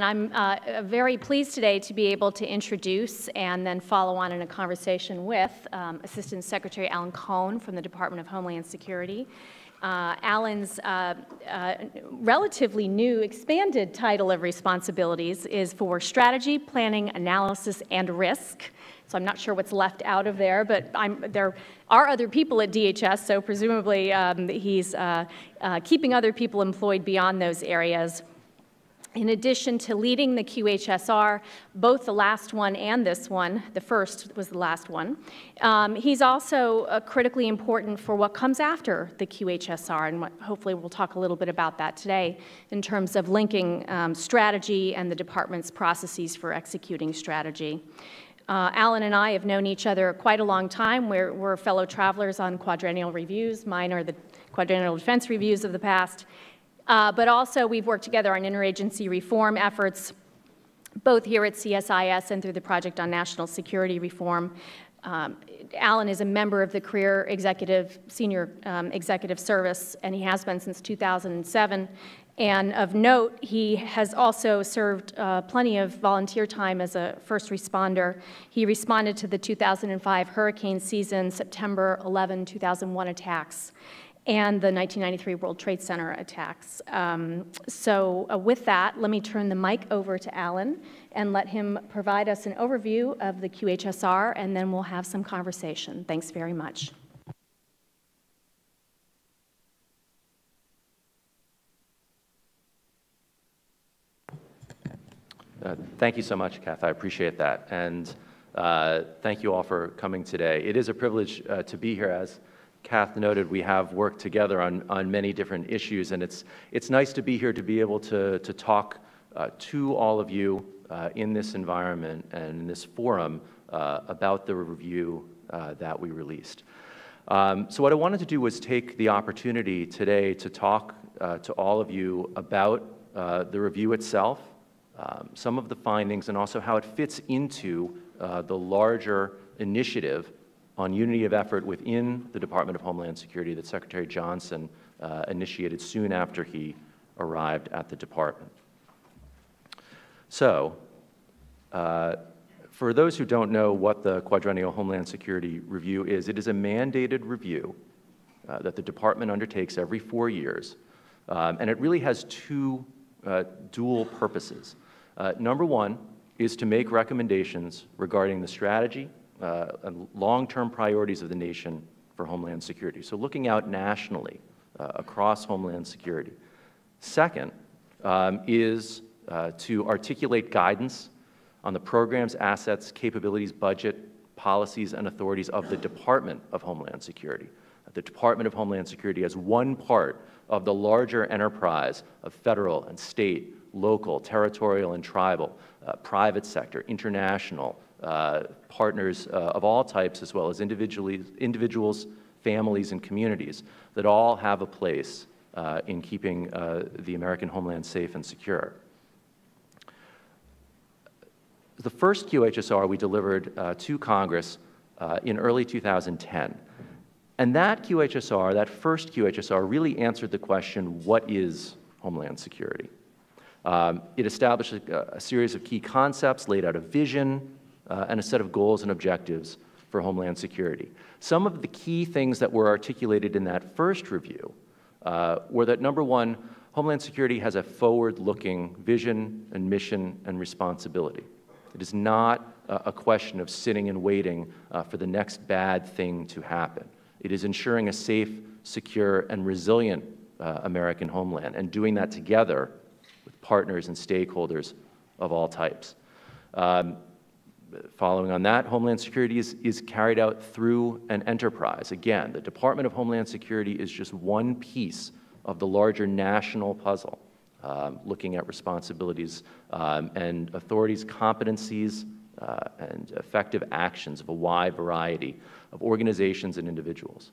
And I'm uh, very pleased today to be able to introduce and then follow on in a conversation with um, Assistant Secretary Alan Cohn from the Department of Homeland Security. Uh, Alan's uh, uh, relatively new expanded title of responsibilities is for strategy, planning, analysis, and risk. So I'm not sure what's left out of there, but I'm, there are other people at DHS, so presumably um, he's uh, uh, keeping other people employed beyond those areas. In addition to leading the QHSR, both the last one and this one, the first was the last one, um, he's also uh, critically important for what comes after the QHSR, and what, hopefully we'll talk a little bit about that today in terms of linking um, strategy and the department's processes for executing strategy. Uh, Alan and I have known each other quite a long time. We're, we're fellow travelers on quadrennial reviews. Mine are the quadrennial defense reviews of the past. Uh, but also, we've worked together on interagency reform efforts, both here at CSIS and through the Project on National Security Reform. Um, Alan is a member of the Career Executive, Senior um, Executive Service, and he has been since 2007. And of note, he has also served uh, plenty of volunteer time as a first responder. He responded to the 2005 hurricane season, September 11, 2001 attacks and the 1993 World Trade Center attacks. Um, so uh, with that, let me turn the mic over to Alan and let him provide us an overview of the QHSR, and then we'll have some conversation. Thanks very much. Uh, thank you so much, Kath. I appreciate that. And uh, thank you all for coming today. It is a privilege uh, to be here as Kath noted, we have worked together on, on many different issues, and it's, it's nice to be here to be able to, to talk uh, to all of you uh, in this environment and in this forum uh, about the review uh, that we released. Um, so what I wanted to do was take the opportunity today to talk uh, to all of you about uh, the review itself, um, some of the findings, and also how it fits into the larger initiative on unity of effort within the Department of Homeland Security that Secretary Johnson uh, initiated soon after he arrived at the department. So, uh, for those who don't know what the Quadrennial Homeland Security Review is, it is a mandated review uh, that the department undertakes every four years, um, and it really has two uh, dual purposes. Uh, number one is to make recommendations regarding the strategy uh, and long-term priorities of the nation for Homeland Security. So looking out nationally uh, across Homeland Security. Second um, is uh, to articulate guidance on the programs, assets, capabilities, budget, policies, and authorities of the Department of Homeland Security. The Department of Homeland Security as one part of the larger enterprise of federal and state, local, territorial, and tribal, uh, private sector, international, uh, partners uh, of all types, as well as individuals, families, and communities that all have a place uh, in keeping uh, the American homeland safe and secure. The first QHSR we delivered uh, to Congress in early 2010. And that QHSR, that first QHSR, really answered the question, what is Homeland Security? Um, it established a, a, series of key concepts, laid out a vision, uh, and a set of goals and objectives for Homeland Security. Some of the key things that were articulated in that first review uh, were that number one, Homeland Security has a forward-looking vision and mission and responsibility. It is not a, a question of sitting and waiting uh, for the next bad thing to happen. It is ensuring a safe, secure, and resilient uh, American homeland, and doing that together with partners and stakeholders of all types. Um, following on that, Homeland Security is, is carried out through an enterprise. Again, the Department of Homeland Security is just one piece of the larger national puzzle, um, looking at responsibilities um, and authorities' competencies uh, and effective actions of a wide variety of organizations and individuals.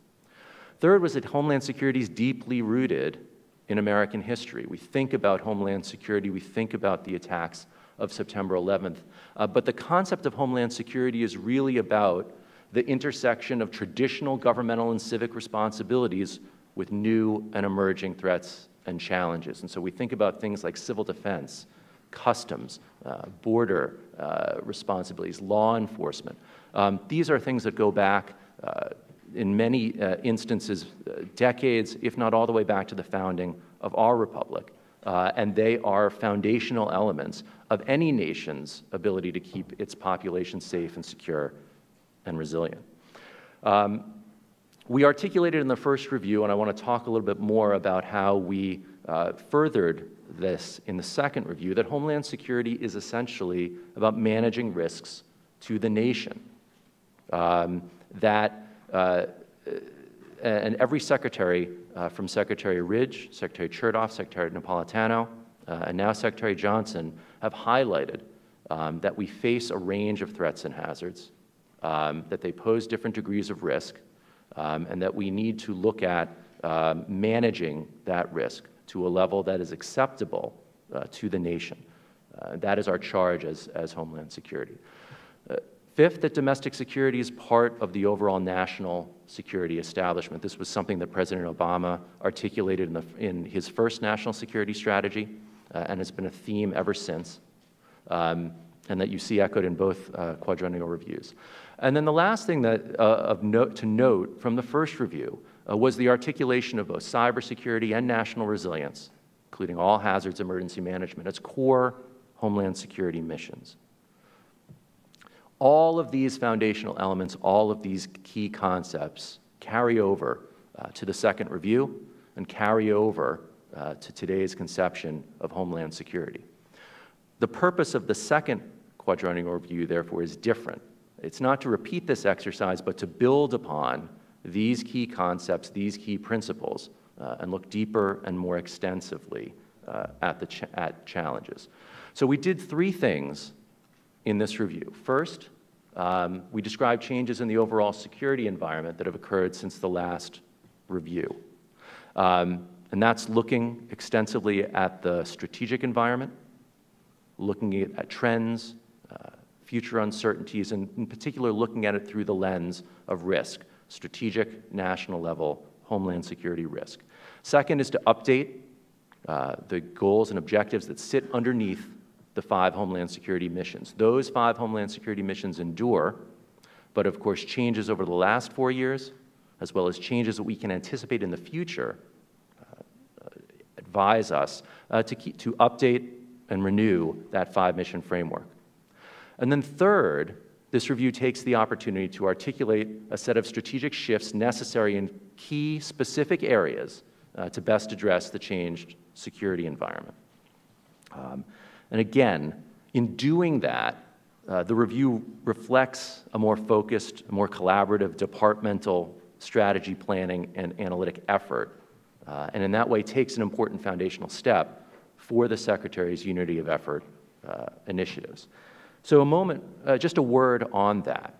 Third was that Homeland Security is deeply rooted in American history. We think about Homeland Security, we think about the attacks of September 11th. Uh, but the concept of Homeland Security is really about the intersection of traditional governmental and civic responsibilities with new and emerging threats and challenges. And so we think about things like civil defense, customs, uh, border uh, responsibilities, law enforcement. Um, these are things that go back uh, in many uh, instances uh, decades, if not all the way back to the founding of our republic. Uh, and they are foundational elements of any nation's ability to keep its population safe and secure and resilient. Um, we articulated in the first review, and I want to talk a little bit more about how we uh, furthered this in the second review, that Homeland Security is essentially about managing risks to the nation. Um, that, uh, and every secretary, uh, from Secretary Ridge, Secretary Chertoff, Secretary Napolitano, uh, and now Secretary Johnson, have highlighted um, that we face a range of threats and hazards, um, that they pose different degrees of risk, um, and that we need to look at um, managing that risk to a level that is acceptable uh, to the nation. Uh, that is our charge as, as Homeland Security. Fifth, that domestic security is part of the overall national security establishment. This was something that President Obama articulated in, the, in his first national security strategy, uh, and has been a theme ever since, um, and that you see echoed in both uh, quadrennial reviews. And then the last thing that, uh, of note, to note from the first review uh, was the articulation of both cybersecurity and national resilience, including all hazards emergency management, as core Homeland Security missions. All of these foundational elements, all of these key concepts carry over uh, to the second review and carry over uh, to today's conception of Homeland Security. The purpose of the second quadrennial review, therefore, is different it's not to repeat this exercise, but to build upon these key concepts, these key principles, uh, and look deeper and more extensively uh, at, the ch at challenges. So we did three things in this review. First, um, we describe changes in the overall security environment that have occurred since the last review. Um, and that's looking extensively at the strategic environment, looking at, at trends, uh, future uncertainties, and in particular looking at it through the lens of risk, strategic, national level, homeland security risk. Second is to update uh, the goals and objectives that sit underneath the five Homeland Security missions. Those five Homeland Security missions endure, but of course changes over the last four years, as well as changes that we can anticipate in the future, uh, advise us uh, to, keep, to update and renew that five mission framework. And then third, this review takes the opportunity to articulate a set of strategic shifts necessary in key specific areas uh, to best address the changed security environment. Um, and again, in doing that, uh, the review reflects a more focused, more collaborative departmental strategy planning and analytic effort, uh, and in that way takes an important foundational step for the Secretary's Unity of Effort uh, initiatives. So a moment, uh, just a word on that.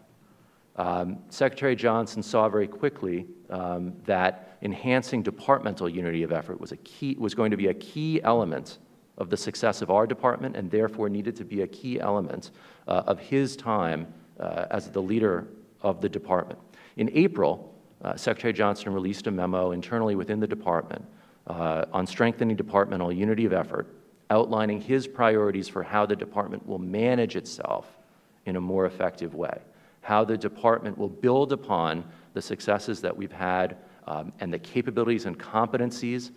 Um, Secretary Johnson saw very quickly um, that enhancing departmental unity of effort was, a key, was going to be a key element of the success of our department and therefore needed to be a key element uh, of his time uh, as the leader of the department. In April, uh, Secretary Johnson released a memo internally within the department uh, on strengthening departmental unity of effort outlining his priorities for how the department will manage itself in a more effective way, how the department will build upon the successes that we've had um, and the capabilities and competencies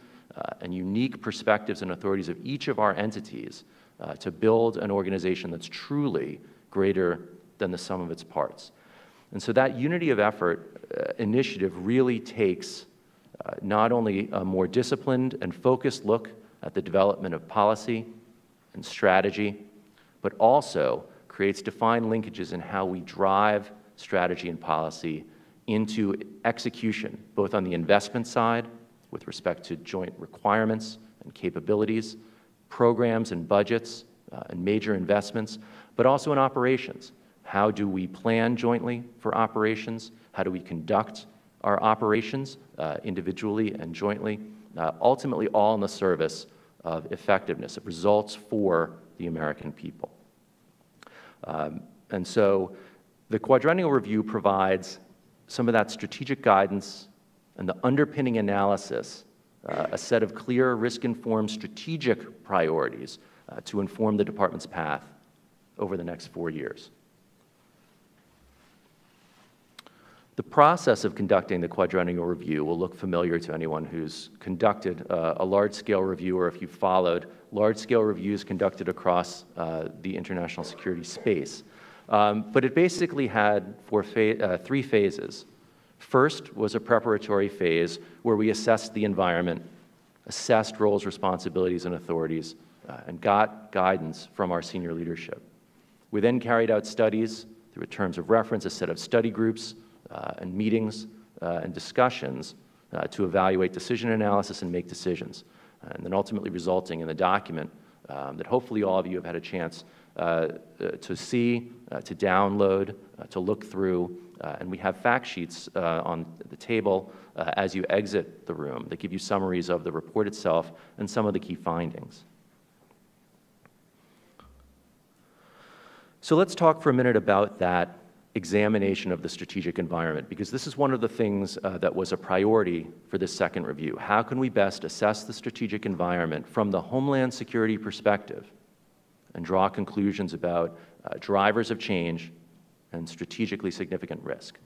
and unique perspectives and authorities of each of our entities uh, to build an organization that's truly greater than the sum of its parts. And so that unity of effort uh, initiative really takes uh, not only a more disciplined and focused look at the development of policy and strategy, but also creates defined linkages in how we drive strategy and policy into execution, both on the investment side with respect to joint requirements and capabilities, programs and budgets uh, and major investments, but also in operations. How do we plan jointly for operations? How do we conduct our operations uh, individually and jointly? uh, ultimately all in the service of effectiveness, of results for the American people. Um, and so the quadrennial review provides some of that strategic guidance and the underpinning analysis, uh, a set of clear risk-informed strategic priorities uh, to inform the department's path over the next four years. The process of conducting the quadrennial review will look familiar to anyone who's conducted uh, a large-scale review or if you followed large-scale reviews conducted across uh, the international security space. Um, but it basically had four uh, three phases. First was a preparatory phase where we assessed the environment, assessed roles, responsibilities, and authorities, uh, and got guidance from our senior leadership. We then carried out studies through a terms of reference, a set of study groups uh, and meetings uh, and discussions uh, to evaluate decision analysis and make decisions, and then ultimately resulting in the document um, that hopefully all of you have had a chance uh, uh, to see, to download, to look through, and we have fact sheets on the table as you exit the room that give you summaries of the report itself and some of the key findings. So let's talk for a minute about that examination of the strategic environment, because this is one of the things uh, that was a priority for this second review. How can we best assess the strategic environment from the Homeland Security perspective and draw conclusions about uh, drivers of change and strategically significant risk?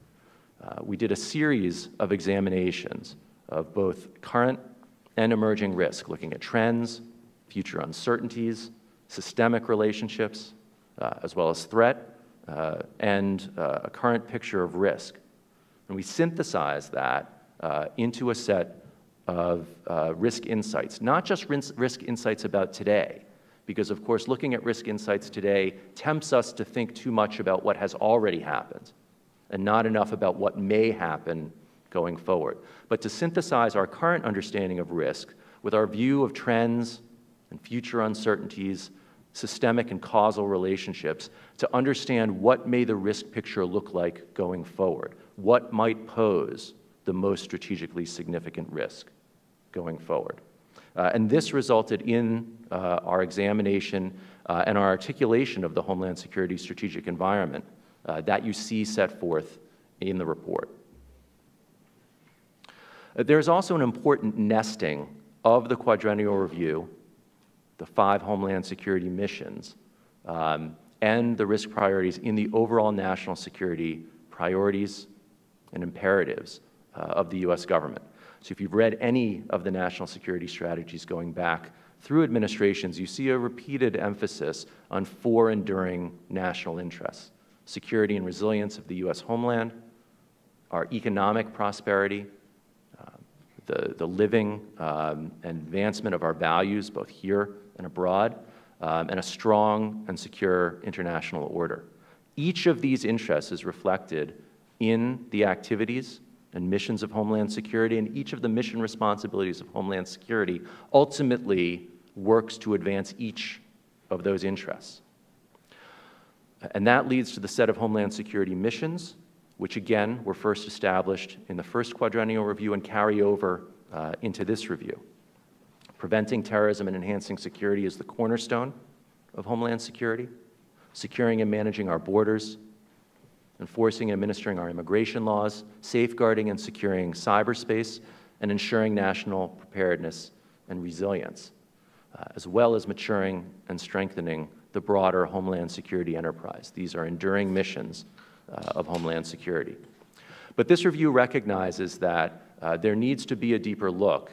Uh, we did a series of examinations of both current and emerging risk, looking at trends, future uncertainties, systemic relationships, uh, as well as threat uh, and uh, a current picture of risk. And we synthesized that uh, into a set of uh, risk insights, not just risk insights about today, because of course looking at risk insights today tempts us to think too much about what has already happened and not enough about what may happen going forward. But to synthesize our current understanding of risk with our view of trends and future uncertainties systemic and causal relationships to understand what may the risk picture look like going forward, what might pose the most strategically significant risk going forward. Uh, and this resulted in uh, our examination uh, and our articulation of the Homeland Security strategic environment that you see set forth in the report. There's also an important nesting of the quadrennial review the five Homeland Security missions, um, and the risk priorities in the overall national security priorities and imperatives uh, of the U.S. government. So if you've read any of the national security strategies going back through administrations, you see a repeated emphasis on four enduring national interests, security and resilience of the U.S. homeland, our economic prosperity, uh, the, the living um, and advancement of our values, both here and abroad, um, and a strong and secure international order. Each of these interests is reflected in the activities and missions of Homeland Security, and each of the mission responsibilities of Homeland Security ultimately works to advance each of those interests. And that leads to the set of Homeland Security missions, which again were first established in the first quadrennial review and carry over uh, into this review. Preventing terrorism and enhancing security is the cornerstone of Homeland Security. Securing and managing our borders, enforcing and administering our immigration laws, safeguarding and securing cyberspace, and ensuring national preparedness and resilience, uh, as well as maturing and strengthening the broader Homeland Security enterprise. These are enduring missions uh, of Homeland Security. But this review recognizes that uh, there needs to be a deeper look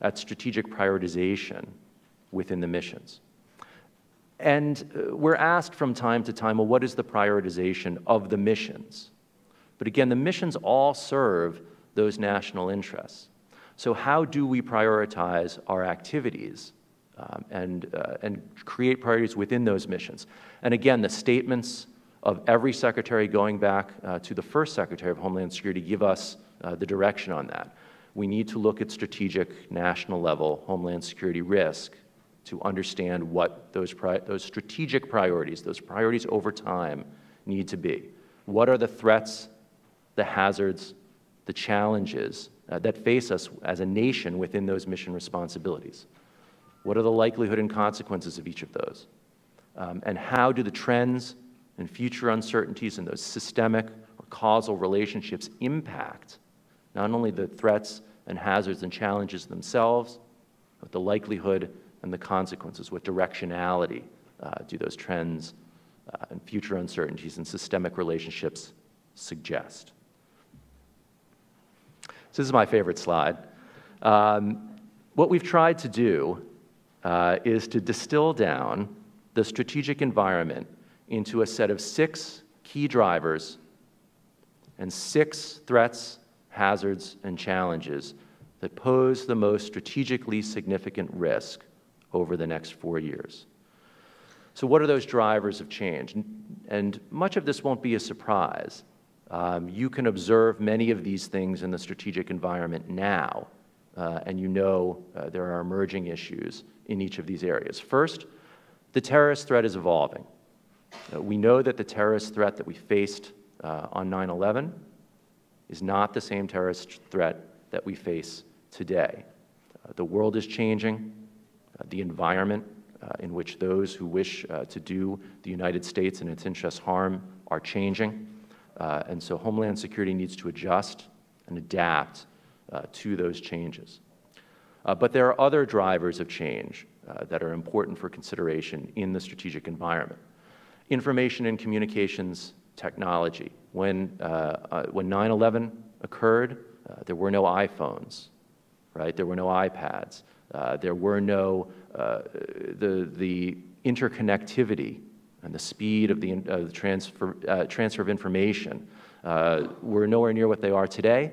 at strategic prioritization within the missions. And uh, we're asked from time to time, well, what is the prioritization of the missions? But again, the missions all serve those national interests. So how do we prioritize our activities um, and, uh, and create priorities within those missions? And again, the statements of every secretary going back uh, to the first Secretary of Homeland Security give us uh, the direction on that we need to look at strategic national level homeland security risk to understand what those, those strategic priorities, those priorities over time, need to be. What are the threats, the hazards, the challenges uh, that face us as a nation within those mission responsibilities? What are the likelihood and consequences of each of those? Um, and how do the trends and future uncertainties and those systemic or causal relationships impact not only the threats and hazards and challenges themselves, but the likelihood and the consequences? What directionality uh, do those trends uh, and future uncertainties and systemic relationships suggest? So this is my favorite slide. Um, what we've tried to do uh, is to distill down the strategic environment into a set of six key drivers and six threats, hazards, and challenges that pose the most strategically significant risk over the next four years. So what are those drivers of change? And much of this won't be a surprise. Um, you can observe many of these things in the strategic environment now, uh, and you know uh, there are emerging issues in each of these areas. First, the terrorist threat is evolving. Uh, we know that the terrorist threat that we faced uh, on 9 11 is not the same terrorist threat that we face today. Uh, the world is changing, the environment uh, in which those who wish uh, to do the United States and its interests harm are changing. and so Homeland Security needs to adjust and adapt to those changes. but there are other drivers of change that are important for consideration in the strategic environment. Information and communications technology. When, uh, uh, when 9-11 occurred, uh, there were no iPhones, right? There were no iPads. Uh, there were no, uh, the, the interconnectivity and the speed of the, uh, the transfer, transfer of information were nowhere near what they are today.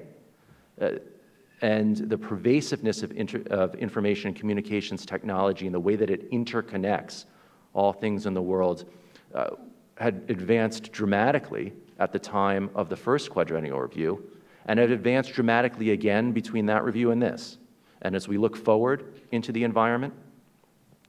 and the pervasiveness of, inter, of information and communications technology and the way that it interconnects all things in the world had advanced dramatically at the time of the first quadrennial review, and it advanced dramatically again between that review and this. And as we look forward into the environment,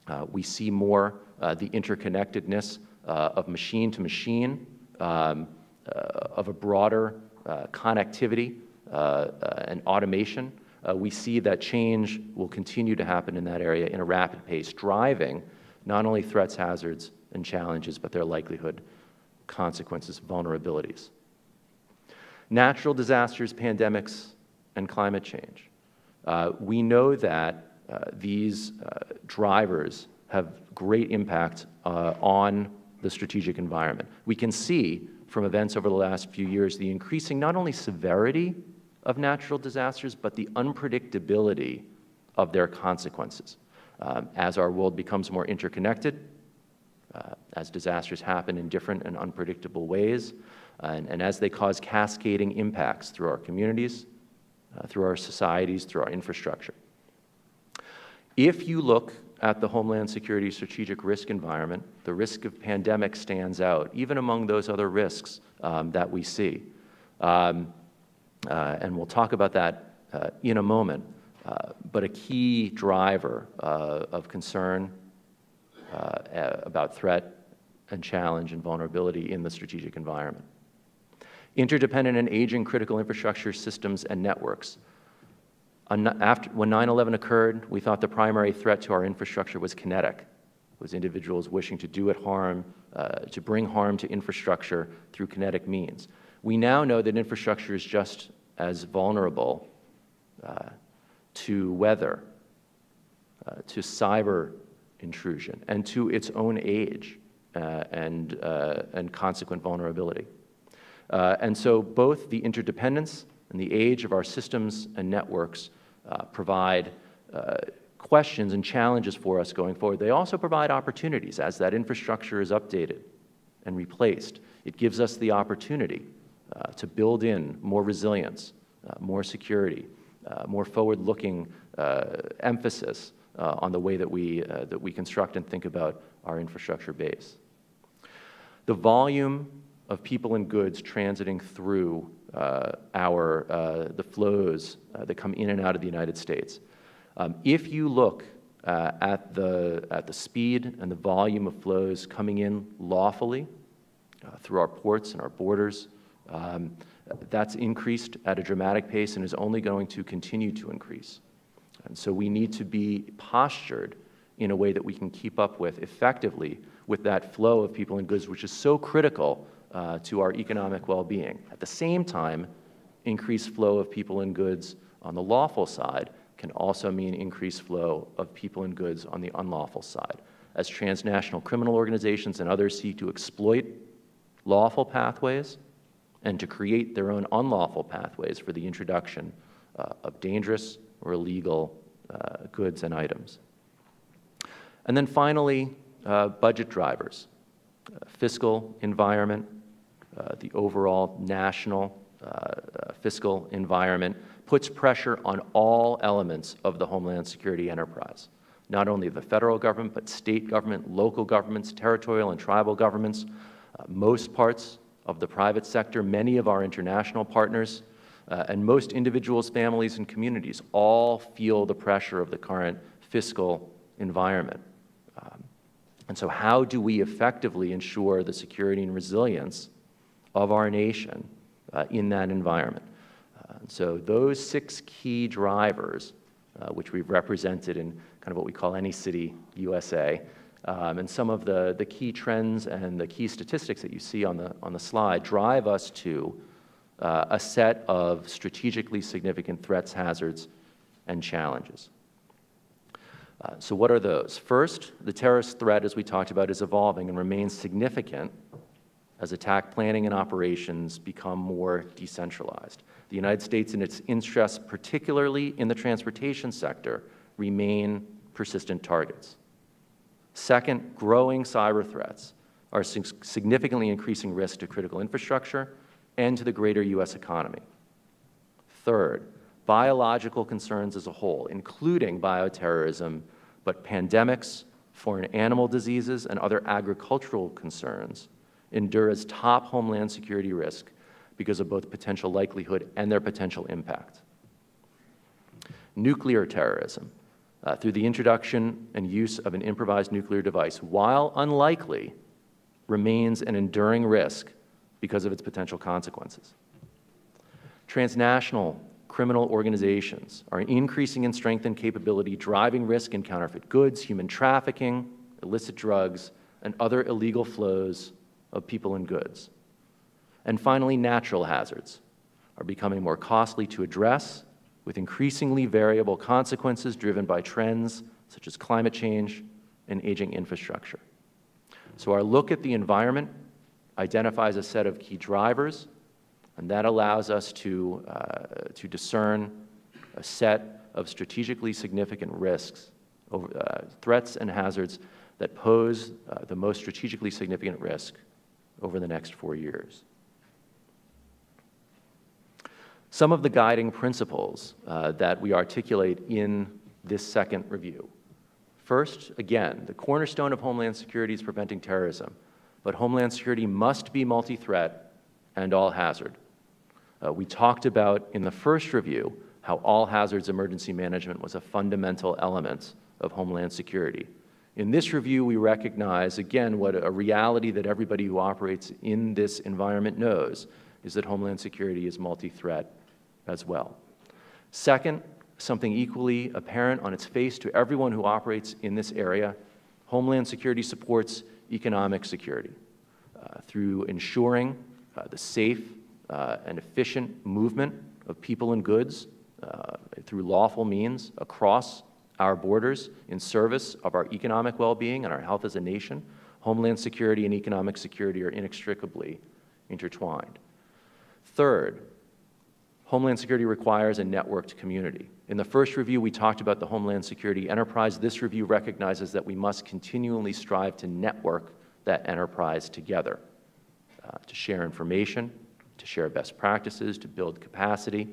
uh, we see more uh, the interconnectedness uh, of machine to machine, um, uh, of a broader uh, connectivity and automation. we see that change will continue to happen in that area in a rapid pace, driving not only threats, hazards, and challenges, but their likelihood, consequences, vulnerabilities. Natural disasters, pandemics, and climate change. Uh, we know that uh, these uh, drivers have great impact uh, on the strategic environment. We can see from events over the last few years the increasing not only severity of natural disasters, but the unpredictability of their consequences. Um, as our world becomes more interconnected, uh, as disasters happen in different and unpredictable ways, and, and, as they cause cascading impacts through our communities, uh, through our societies, through our infrastructure. If you look at the Homeland Security strategic risk environment, the risk of pandemic stands out, even among those other risks um, that we see. Um, uh, and we'll talk about that uh, in a moment. Uh, but a key driver uh, of concern uh, about threat and challenge and vulnerability in the strategic environment. Interdependent and aging critical infrastructure systems and networks. After, when 9-11 occurred, we thought the primary threat to our infrastructure was kinetic, was individuals wishing to do it harm, uh, to bring harm to infrastructure through kinetic means. We now know that infrastructure is just as vulnerable uh, to weather, uh, to cyber intrusion, and to its own age uh, and, uh, and consequent vulnerability. Uh, and so both the interdependence and the age of our systems and networks uh, provide uh, questions and challenges for us going forward. They also provide opportunities as that infrastructure is updated and replaced. It gives us the opportunity uh, to build in more resilience, more security, more forward-looking emphasis uh, on the way that we, uh, that we construct and think about our infrastructure base. The volume of people and goods transiting through uh, our, uh, the flows uh, that come in and out of the United States. Um, if you look uh, at, the, at the speed and the volume of flows coming in lawfully through our ports and our borders, um, that's increased at a dramatic pace and is only going to continue to increase. And so we need to be postured in a way that we can keep up with effectively with that flow of people and goods, which is so critical uh, to our economic well-being. At the same time, increased flow of people and goods on the lawful side can also mean increased flow of people and goods on the unlawful side, as transnational criminal organizations and others seek to exploit lawful pathways and to create their own unlawful pathways for the introduction uh, of dangerous or illegal uh, goods and items. And then finally, uh, budget drivers, uh, fiscal environment, the overall national uh, fiscal environment puts pressure on all elements of the Homeland Security enterprise, not only the federal government, but state government, local governments, territorial and tribal governments, most parts of the private sector, many of our international partners, uh, and most individuals, families, and communities all feel the pressure of the current fiscal environment. Um, and so how do we effectively ensure the security and resilience of our nation uh, in that environment? Uh, so those six key drivers, uh, which we've represented in kind of what we call any city USA, um, and some of the, the key trends and the key statistics that you see on the, on the slide drive us to uh, a set of strategically significant threats, hazards, and challenges. Uh, so what are those? First, the terrorist threat, as we talked about, is evolving and remains significant as attack planning and operations become more decentralized. The United States and its interests, particularly in the transportation sector, remain persistent targets. Second, growing cyber threats are significantly increasing risk to critical infrastructure and to the greater U.S. economy. Third, biological concerns as a whole, including bioterrorism, but pandemics, foreign animal diseases, and other agricultural concerns endure as top homeland security risk because of both potential likelihood and their potential impact. Nuclear terrorism uh, through the introduction and use of an improvised nuclear device, while unlikely, remains an enduring risk because of its potential consequences. Transnational criminal organizations are increasing in strength and capability, driving risk in counterfeit goods, human trafficking, illicit drugs, and other illegal flows of people and goods. And finally, natural hazards are becoming more costly to address with increasingly variable consequences driven by trends such as climate change and aging infrastructure. So our look at the environment identifies a set of key drivers, and that allows us to, uh, to discern a set of strategically significant risks, over, uh, threats and hazards that pose uh, the most strategically significant risk over the next four years. Some of the guiding principles uh, that we articulate in this second review. First, again, the cornerstone of Homeland Security is preventing terrorism, but Homeland Security must be multi-threat and all-hazard. Uh, we talked about in the first review how all-hazards emergency management was a fundamental element of Homeland Security. In this review, we recognize, again, what a reality that everybody who operates in this environment knows, is that Homeland Security is multi-threat as well. Second, something equally apparent on its face to everyone who operates in this area, Homeland Security supports economic security uh, through ensuring uh, the safe uh, and efficient movement of people and goods uh, through lawful means across our borders in service of our economic well-being and our health as a nation. Homeland security and economic security are inextricably intertwined. Third, Homeland Security requires a networked community. In the first review, we talked about the Homeland Security enterprise. This review recognizes that we must continually strive to network that enterprise together, uh, to share information, to share best practices, to build capacity,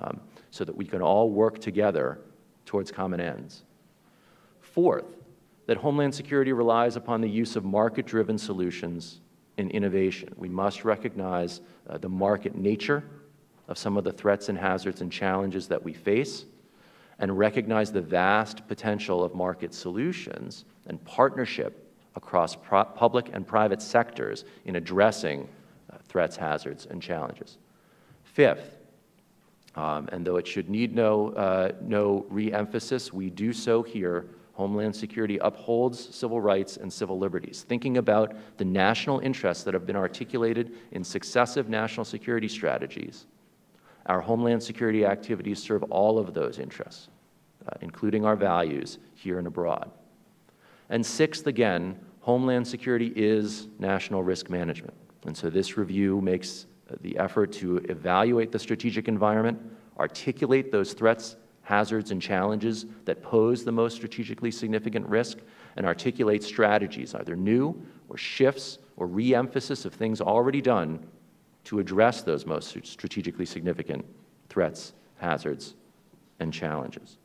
um, so that we can all work together towards common ends. Fourth, that Homeland Security relies upon the use of market-driven solutions and innovation. We must recognize uh, the market nature of some of the threats and hazards and challenges that we face and recognize the vast potential of market solutions and partnership across public and private sectors in addressing uh, threats, hazards, and challenges. Fifth, um, and though it should need no, uh, no re-emphasis, we do so here, Homeland Security upholds civil rights and civil liberties, thinking about the national interests that have been articulated in successive national security strategies our Homeland Security activities serve all of those interests, uh, including our values here and abroad. And sixth, again, Homeland Security is national risk management. And so this review makes the effort to evaluate the strategic environment, articulate those threats, hazards, and challenges that pose the most strategically significant risk, and articulate strategies, either new or shifts or re-emphasis of things already done to address those most strategically significant threats, hazards, and challenges.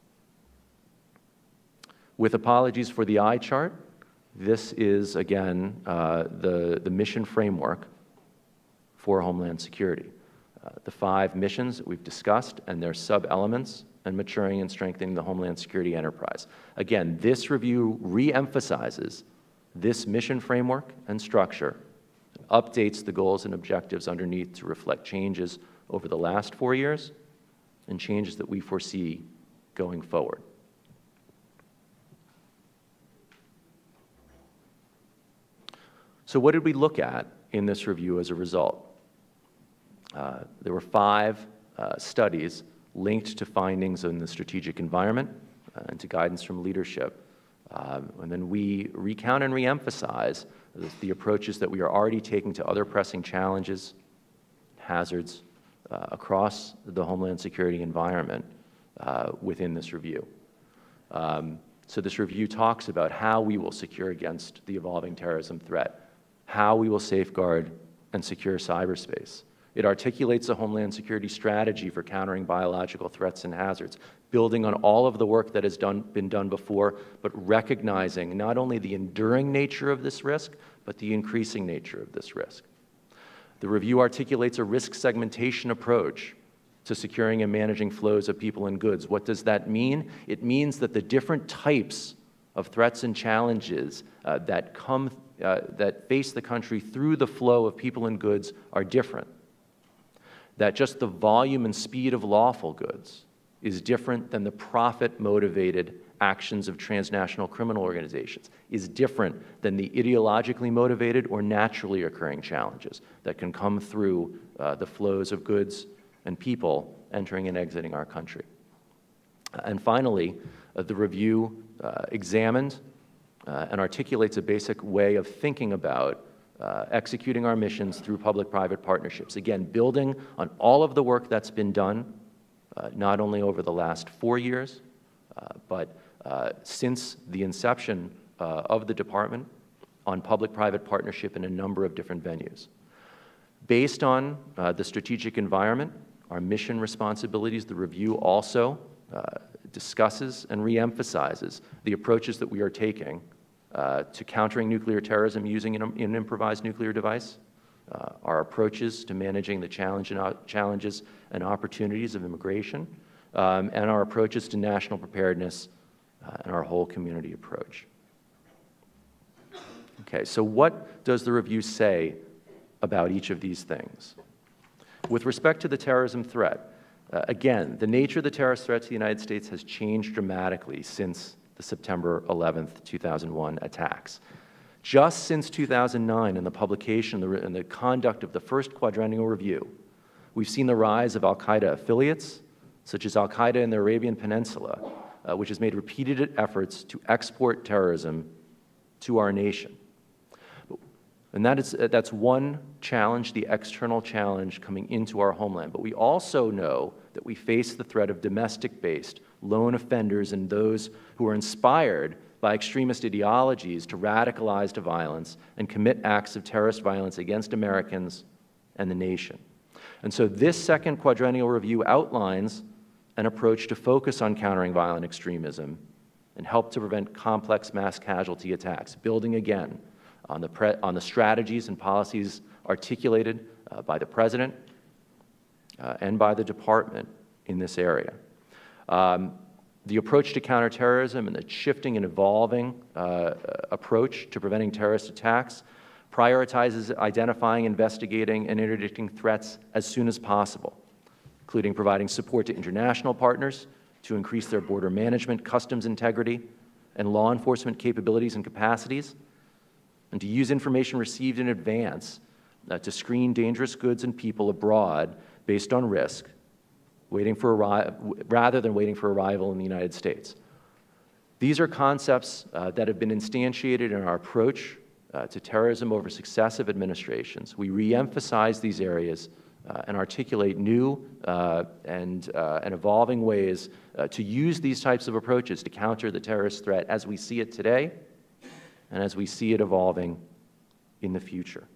With apologies for the eye chart, this is, again, uh, the, the mission framework for Homeland Security. Uh, the five missions that we've discussed and their sub-elements and maturing and strengthening the Homeland Security enterprise. Again, this review re-emphasizes this mission framework and structure, updates the goals and objectives underneath to reflect changes over the last four years and changes that we foresee going forward. So what did we look at in this review as a result? Uh, there were five uh, studies linked to findings in the strategic environment uh, and to guidance from leadership. Um, and then we recount and reemphasize the, the approaches that we are already taking to other pressing challenges, hazards uh, across the Homeland Security environment uh, within this review. Um, so this review talks about how we will secure against the evolving terrorism threat, how we will safeguard and secure cyberspace, it articulates a Homeland Security strategy for countering biological threats and hazards, building on all of the work that has done, been done before, but recognizing not only the enduring nature of this risk, but the increasing nature of this risk. The review articulates a risk segmentation approach to securing and managing flows of people and goods. What does that mean? It means that the different types of threats and challenges uh, that come uh, that face the country through the flow of people and goods are different that just the volume and speed of lawful goods is different than the profit motivated actions of transnational criminal organizations, is different than the ideologically motivated or naturally occurring challenges that can come through uh, the flows of goods and people entering and exiting our country. And finally, uh, the review uh, examined uh, and articulates a basic way of thinking about uh, executing our missions through public-private partnerships. Again, building on all of the work that's been done, uh, not only over the last four years, uh, but uh, since the inception uh, of the department on public-private partnership in a number of different venues. Based on the strategic environment, our mission responsibilities, the review also discusses and reemphasizes the approaches that we are taking uh, to countering nuclear terrorism using an, an improvised nuclear device, uh, our approaches to managing the challenge and, uh, challenges and opportunities of immigration, um, and our approaches to national preparedness uh, and our whole community approach. Okay, so what does the review say about each of these things? With respect to the terrorism threat, uh, again, the nature of the terrorist threat to the United States has changed dramatically since the September 11th, 2001 attacks. Just since 2009 and the publication and the conduct of the first quadrennial review, we've seen the rise of al-Qaeda affiliates, such as al-Qaeda in the Arabian Peninsula, uh, which has made repeated efforts to export terrorism to our nation. And that is, that's one challenge, the external challenge coming into our homeland. But we also know that we face the threat of domestic-based lone offenders and those who are inspired by extremist ideologies to radicalize to violence and commit acts of terrorist violence against Americans and the nation. And so this second quadrennial review outlines an approach to focus on countering violent extremism and help to prevent complex mass casualty attacks, building again on the, on the strategies and policies articulated uh, by the President uh, and by the Department in this area. Um, the approach to counterterrorism and the shifting and evolving uh, approach to preventing terrorist attacks prioritizes identifying, investigating, and interdicting threats as soon as possible, including providing support to international partners to increase their border management, customs integrity, and law enforcement capabilities and capacities, and to use information received in advance uh, to screen dangerous goods and people abroad based on risk waiting for rather than waiting for arrival in the United States. These are concepts uh, that have been instantiated in our approach uh, to terrorism over successive administrations. We reemphasize these areas uh, and articulate new uh, and, uh, and evolving ways uh, to use these types of approaches to counter the terrorist threat as we see it today and as we see it evolving in the future.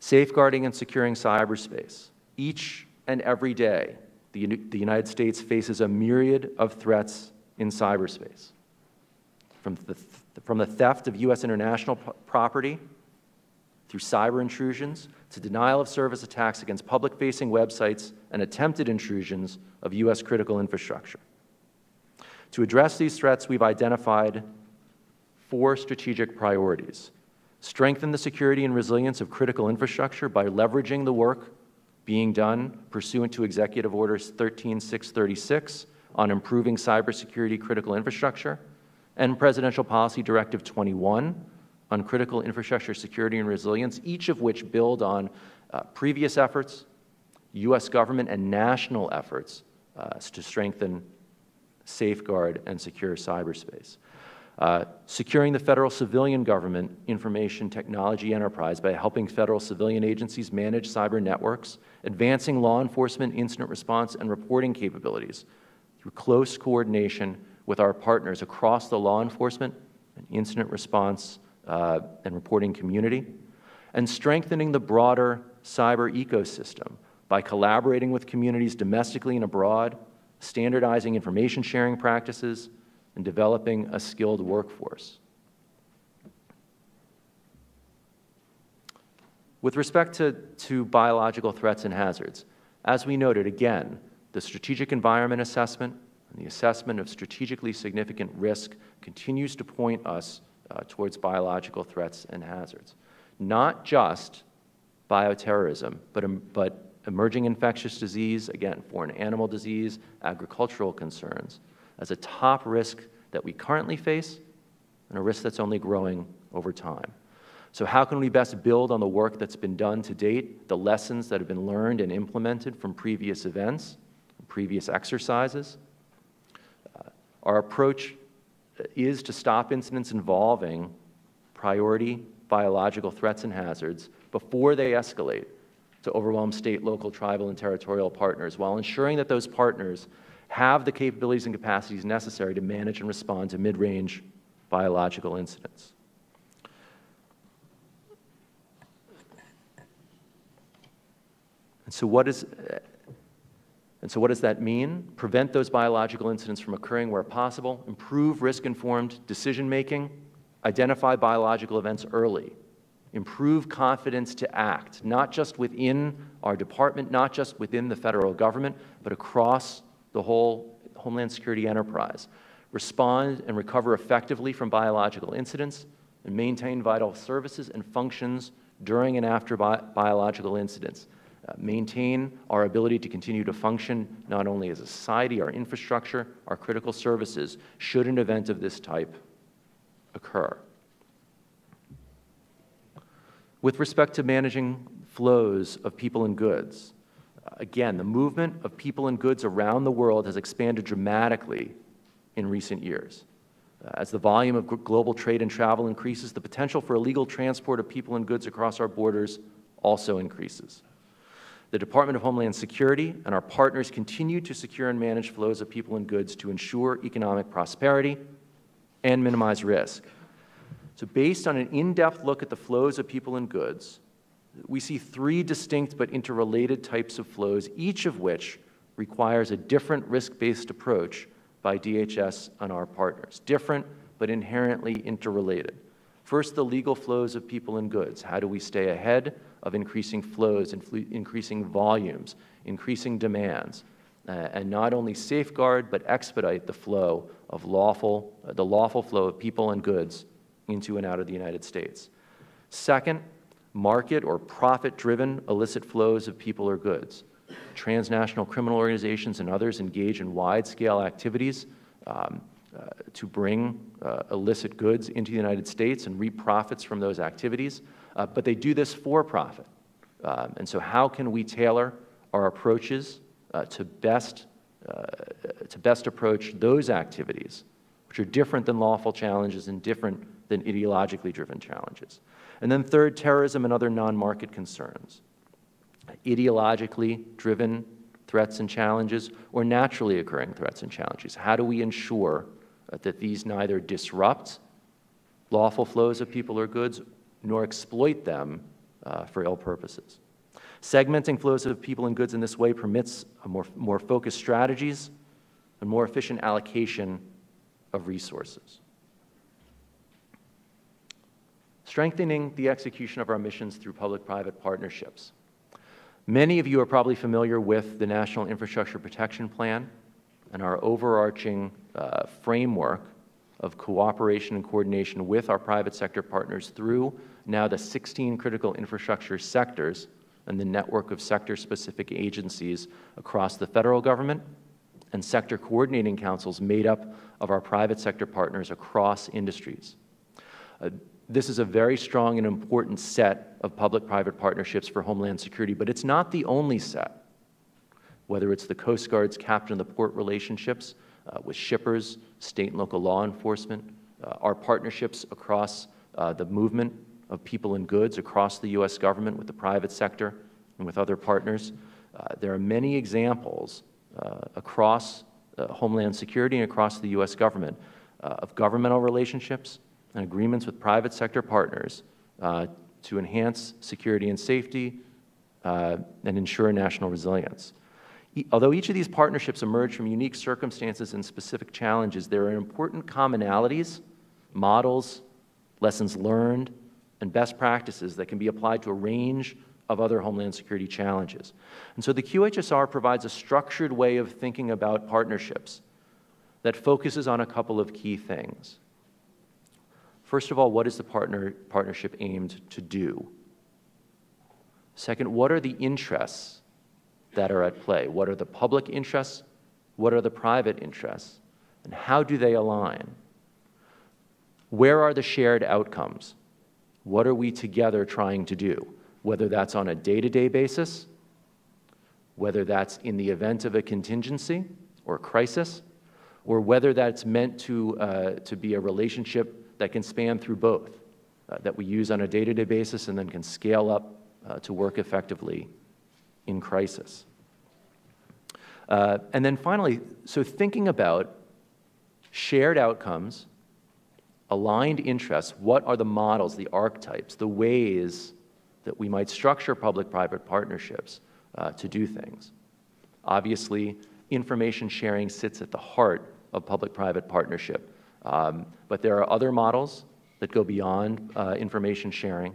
Safeguarding and securing cyberspace. Each and every day, the, the United States faces a myriad of threats in cyberspace. From the, from the theft of U.S. international property, through cyber intrusions, to denial of service attacks against public facing websites and attempted intrusions of U.S. critical infrastructure. To address these threats, we've identified four strategic priorities strengthen the security and resilience of critical infrastructure by leveraging the work being done pursuant to Executive Orders 13636 on improving cybersecurity critical infrastructure and Presidential Policy Directive 21 on critical infrastructure security and resilience, each of which build on uh, previous efforts, U.S. government and national efforts uh, to strengthen, safeguard, and secure cyberspace. Uh, securing the federal civilian government information technology enterprise by helping federal civilian agencies manage cyber networks, advancing law enforcement incident response and reporting capabilities through close coordination with our partners across the law enforcement and incident response uh, and reporting community, and strengthening the broader cyber ecosystem by collaborating with communities domestically and abroad, standardizing information sharing practices, and developing a skilled workforce. With respect to, to biological threats and hazards, as we noted, again, the strategic environment assessment and the assessment of strategically significant risk continues to point us uh, towards biological threats and hazards. Not just bioterrorism, but, but emerging infectious disease, again, foreign animal disease, agricultural concerns, as a top risk that we currently face and a risk that's only growing over time. So, how can we best build on the work that's been done to date, the lessons that have been learned and implemented from previous events, previous exercises? Uh, our approach is to stop incidents involving priority biological threats and hazards before they escalate to overwhelm state, local, tribal, and territorial partners, while ensuring that those partners have the capabilities and capacities necessary to manage and respond to mid range biological incidents. And so, what is, and so, what does that mean? Prevent those biological incidents from occurring where possible, improve risk informed decision making, identify biological events early, improve confidence to act, not just within our department, not just within the federal government, but across the whole Homeland Security enterprise, respond and recover effectively from biological incidents, and maintain vital services and functions during and after bi biological incidents. Uh, maintain our ability to continue to function not only as a society, our infrastructure, our critical services, should an event of this type occur. With respect to managing flows of people and goods, Again, the movement of people and goods around the world has expanded dramatically in recent years. Uh, as the volume of global trade and travel increases, the potential for illegal transport of people and goods across our borders also increases. The Department of Homeland Security and our partners continue to secure and manage flows of people and goods to ensure economic prosperity and minimize risk. So based on an in-depth look at the flows of people and goods, we see three distinct but interrelated types of flows, each of which requires a different risk-based approach by DHS and our partners. Different, but inherently interrelated. First, the legal flows of people and goods. How do we stay ahead of increasing flows, increasing volumes, increasing demands, uh, and not only safeguard but expedite the flow of lawful, uh, the lawful flow of people and goods into and out of the United States. Second, market or profit driven illicit flows of people or goods. Transnational criminal organizations and others engage in wide scale activities um, uh, to bring uh, illicit goods into the United States and reap profits from those activities, uh, but they do this for profit. Um, and so, how can we tailor our approaches uh, to, best, uh, to best approach those activities which are different than lawful challenges and different than ideologically driven challenges. And then third, terrorism and other non-market concerns. Ideologically driven threats and challenges or naturally occurring threats and challenges. How do we ensure that these neither disrupt lawful flows of people or goods nor exploit them uh, for ill purposes? Segmenting flows of people and goods in this way permits more, more focused strategies and more efficient allocation of resources. Strengthening the execution of our missions through public-private partnerships. Many of you are probably familiar with the National Infrastructure Protection Plan and our overarching uh, framework of cooperation and coordination with our private sector partners through now the 16 critical infrastructure sectors and the network of sector-specific agencies across the federal government and sector coordinating councils made up of our private sector partners across industries. Uh, this is a very strong and important set of public-private partnerships for Homeland Security, but it's not the only set. Whether it's the Coast Guard's captain-of-the-port relationships uh, with shippers, state and local law enforcement, uh, our partnerships across uh, the movement of people and goods across the U.S. government with the private sector and with other partners. Uh, there are many examples uh, across uh, Homeland Security and across the U.S. government of governmental relationships and agreements with private sector partners uh, to enhance security and safety uh, and ensure national resilience. Although each of these partnerships emerge from unique circumstances and specific challenges, there are important commonalities, models, lessons learned, and best practices that can be applied to a range of other Homeland Security challenges. And so the QHSR provides a structured way of thinking about partnerships that focuses on a couple of key things. First of all, what is the partner, partnership aimed to do? Second, what are the interests that are at play? What are the public interests? What are the private interests? And how do they align? Where are the shared outcomes? What are we together trying to do? whether that's on a day-to-day basis, whether that's in the event of a contingency or crisis, or whether that's meant to, uh, to be a relationship that can span through both, uh, that we use on a day-to-day basis and then can scale up uh, to work effectively in crisis. Uh, and then finally, so thinking about shared outcomes, aligned interests, what are the models, the archetypes, the ways that we might structure public-private partnerships uh, to do things. Obviously, information sharing sits at the heart of public-private partnership, um, but there are other models that go beyond uh, information sharing.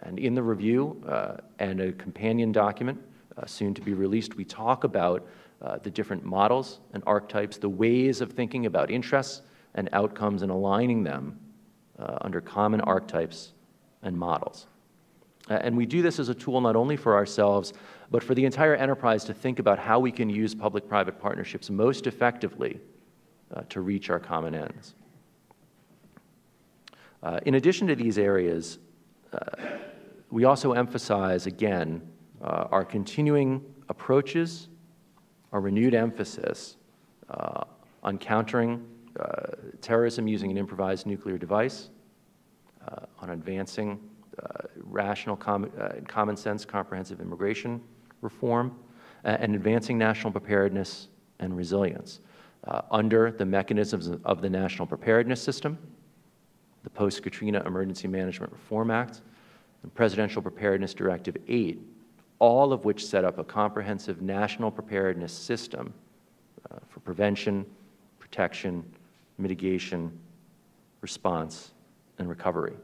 And in the review uh, and a companion document uh, soon to be released, we talk about uh, the different models and archetypes, the ways of thinking about interests and outcomes and aligning them uh, under common archetypes and models. And we do this as a tool not only for ourselves, but for the entire enterprise to think about how we can use public-private partnerships most effectively uh, to reach our common ends. Uh, in addition to these areas, uh, we also emphasize, again, uh, our continuing approaches, our renewed emphasis uh, on countering terrorism using an improvised nuclear device, on advancing uh, rational, com uh, common sense, comprehensive immigration reform, and advancing national preparedness and resilience uh, under the mechanisms of the National Preparedness System, the Post-Katrina Emergency Management Reform Act, and Presidential Preparedness Directive 8, all of which set up a comprehensive national preparedness system uh, for prevention, protection, mitigation, response, and recovery.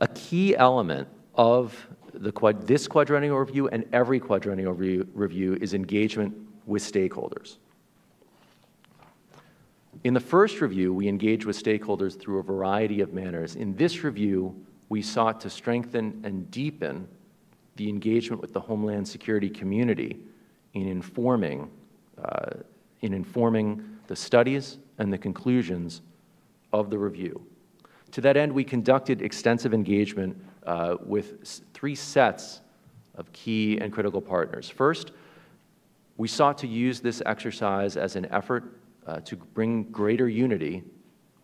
A key element of the, this quadrennial review and every quadrennial re review is engagement with stakeholders. In the first review, we engaged with stakeholders through a variety of manners. In this review, we sought to strengthen and deepen the engagement with the Homeland Security community in informing, uh, in informing the studies and the conclusions of the review. To that end, we conducted extensive engagement uh, with three sets of key and critical partners. First, we sought to use this exercise as an effort uh, to bring greater unity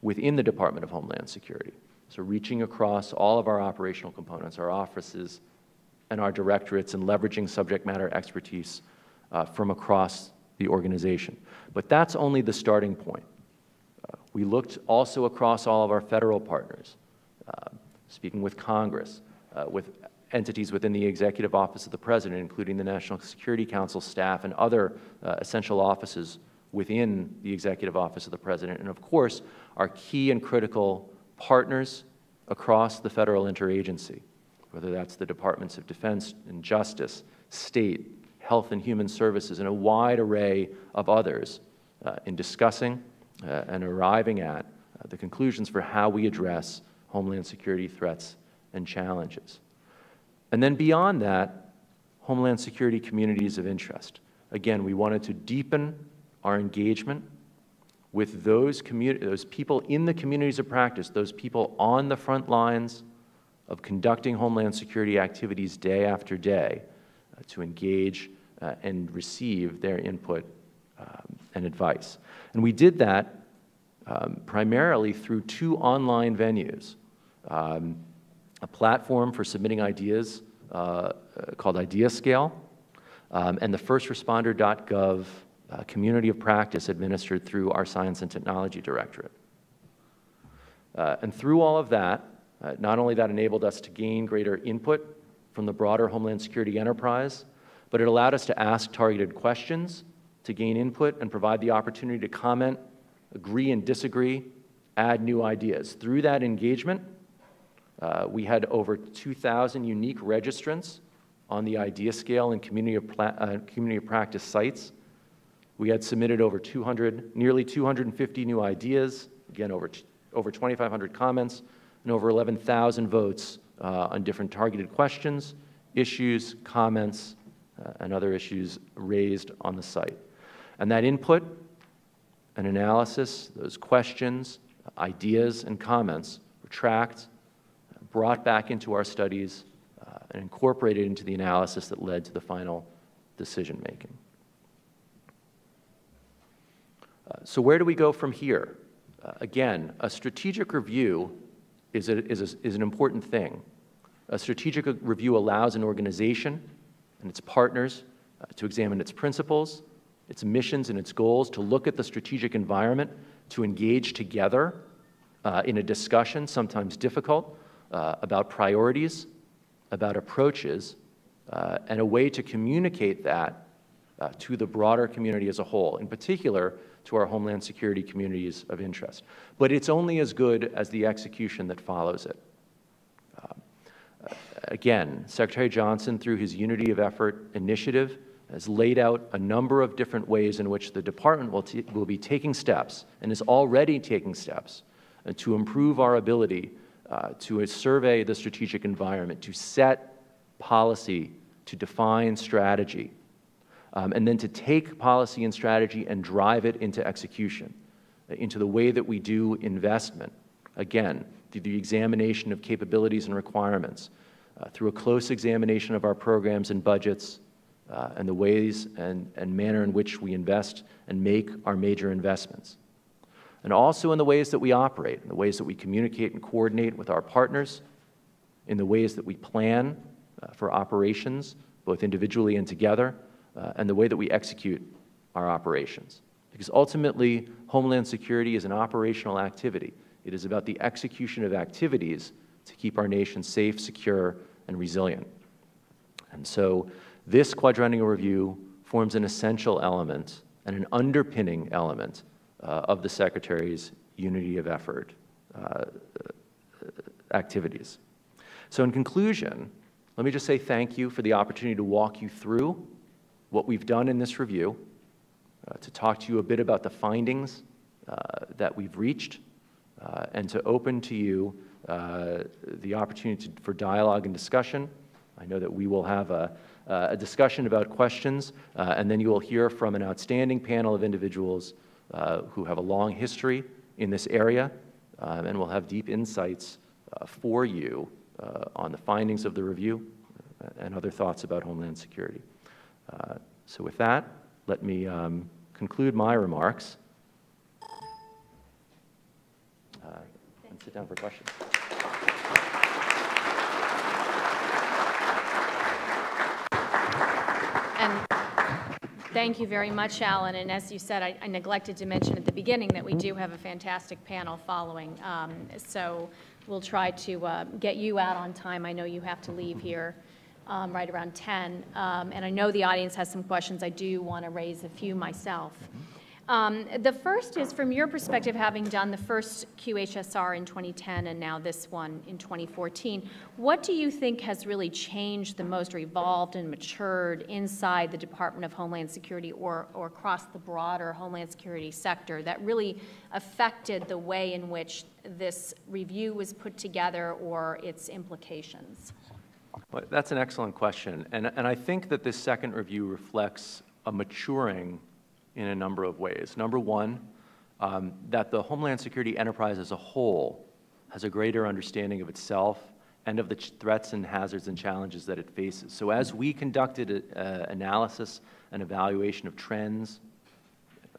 within the Department of Homeland Security. So reaching across all of our operational components, our offices, and our directorates, and leveraging subject matter expertise uh, from across the organization. But that's only the starting point. Uh, we looked also across all of our federal partners, uh, speaking with Congress, uh, with entities within the Executive Office of the President, including the National Security Council staff and other uh, essential offices within the Executive Office of the President, and of course, our key and critical partners across the federal interagency, whether that's the Departments of Defense and Justice, State, Health and Human Services, and a wide array of others uh, in discussing uh, and arriving at uh, the conclusions for how we address Homeland Security threats and challenges. And then beyond that, Homeland Security communities of interest. Again, we wanted to deepen our engagement with those, those people in the communities of practice, those people on the front lines of conducting Homeland Security activities day after day, uh, to engage uh, and receive their input um, and advice. And we did that um, primarily through two online venues. Um, a platform for submitting ideas uh, uh called IdeaScale, um, and the firstresponder.gov uh, community of practice administered through our Science and Technology Directorate. Uh, and through all of that, uh, not only that enabled us to gain greater input from the broader Homeland Security enterprise, but it allowed us to ask targeted questions, to gain input, and provide the opportunity to comment, agree and disagree, add new ideas. Through that engagement, uh, we had over 2,000 unique registrants on the IdeaScale and community of, uh, community of practice sites we had submitted over 200, nearly 250 new ideas, again, over, over 2,500 comments, and over 11,000 votes uh, on different targeted questions, issues, comments, uh, and other issues raised on the site. And that input and analysis, those questions, ideas, and comments were tracked, brought back into our studies, uh, and incorporated into the analysis that led to the final decision making. Uh, so where do we go from here? Uh, again, a strategic review is, a, is, a, is an important thing. A strategic review allows an organization and its partners uh, to examine its principles, its missions, and its goals, to look at the strategic environment, to engage together uh, in a discussion, sometimes difficult, uh, about priorities, about approaches, uh, and a way to communicate that to the broader community as a whole. In particular, to our Homeland Security communities of interest. But it's only as good as the execution that follows it. Uh, again, Secretary Johnson, through his Unity of Effort initiative, has laid out a number of different ways in which the department will, will be taking steps and is already taking steps uh, to improve our ability uh, to survey the strategic environment, to set policy, to define strategy, um, and then to take policy and strategy and drive it into execution, into the way that we do investment. Again, through the examination of capabilities and requirements, uh, through a close examination of our programs and budgets, uh, and the ways and, and manner in which we invest and make our major investments. And also in the ways that we operate, in the ways that we communicate and coordinate with our partners, in the ways that we plan uh, for operations, both individually and together, uh, and the way that we execute our operations. Because ultimately, Homeland Security is an operational activity. It is about the execution of activities to keep our nation safe, secure, and resilient. And so this quadrennial review forms an essential element and an underpinning element of the Secretary's unity of effort uh, activities. So in conclusion, let me just say thank you for the opportunity to walk you through what we've done in this review, uh, to talk to you a bit about the findings uh, that we've reached, uh, and to open to you uh, the opportunity to, for dialogue and discussion. I know that we will have a, uh, a discussion about questions, uh, and then you will hear from an outstanding panel of individuals who have a long history in this area um, and will have deep insights for you uh, on the findings of the review uh, and other thoughts about Homeland Security. Uh, so with that, let me um, conclude my remarks uh, and sit down for questions. Thank you very much, Alan. And as you said, I, I neglected to mention at the beginning that we do have a fantastic panel following. Um, so we'll try to uh, get you out on time. I know you have to leave here um, right around 10. Um, and I know the audience has some questions. I do want to raise a few myself. Um, the first is from your perspective, having done the first QHSR in 2010 and now this one in 2014, what do you think has really changed the most or evolved and matured inside the Department of Homeland Security or, or across the broader Homeland Security sector that really affected the way in which this review was put together or its implications? Well, that's an excellent question. And, and I think that this second review reflects a maturing in a number of ways. Number one, um, that the Homeland Security enterprise as a whole has a greater understanding of itself and of the threats and hazards and challenges that it faces. So as we conducted an analysis and evaluation of trends,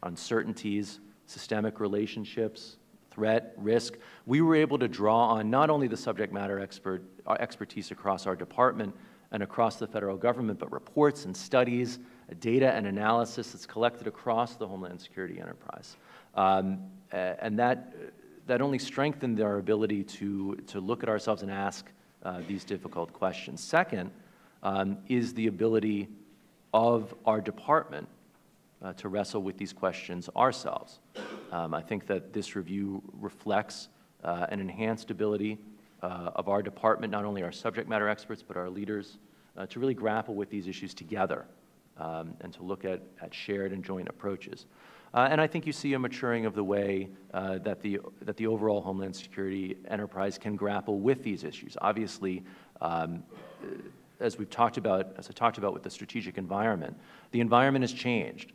uncertainties, systemic relationships, threat, risk, we were able to draw on not only the subject matter expert, uh, expertise across our department and across the federal government, but reports and studies data and analysis that's collected across the Homeland Security enterprise. Um, and that, that only strengthened our ability to, to look at ourselves and ask uh, these difficult questions. Second um, is the ability of our department uh, to wrestle with these questions ourselves. Um, I think that this review reflects uh, an enhanced ability uh, of our department, not only our subject matter experts, but our leaders, uh, to really grapple with these issues together um, and to look at, at shared and joint approaches. Uh, and I think you see a maturing of the way uh, that, the, that the overall Homeland Security enterprise can grapple with these issues. Obviously, um, as we've talked about, as I talked about with the strategic environment, the environment has changed.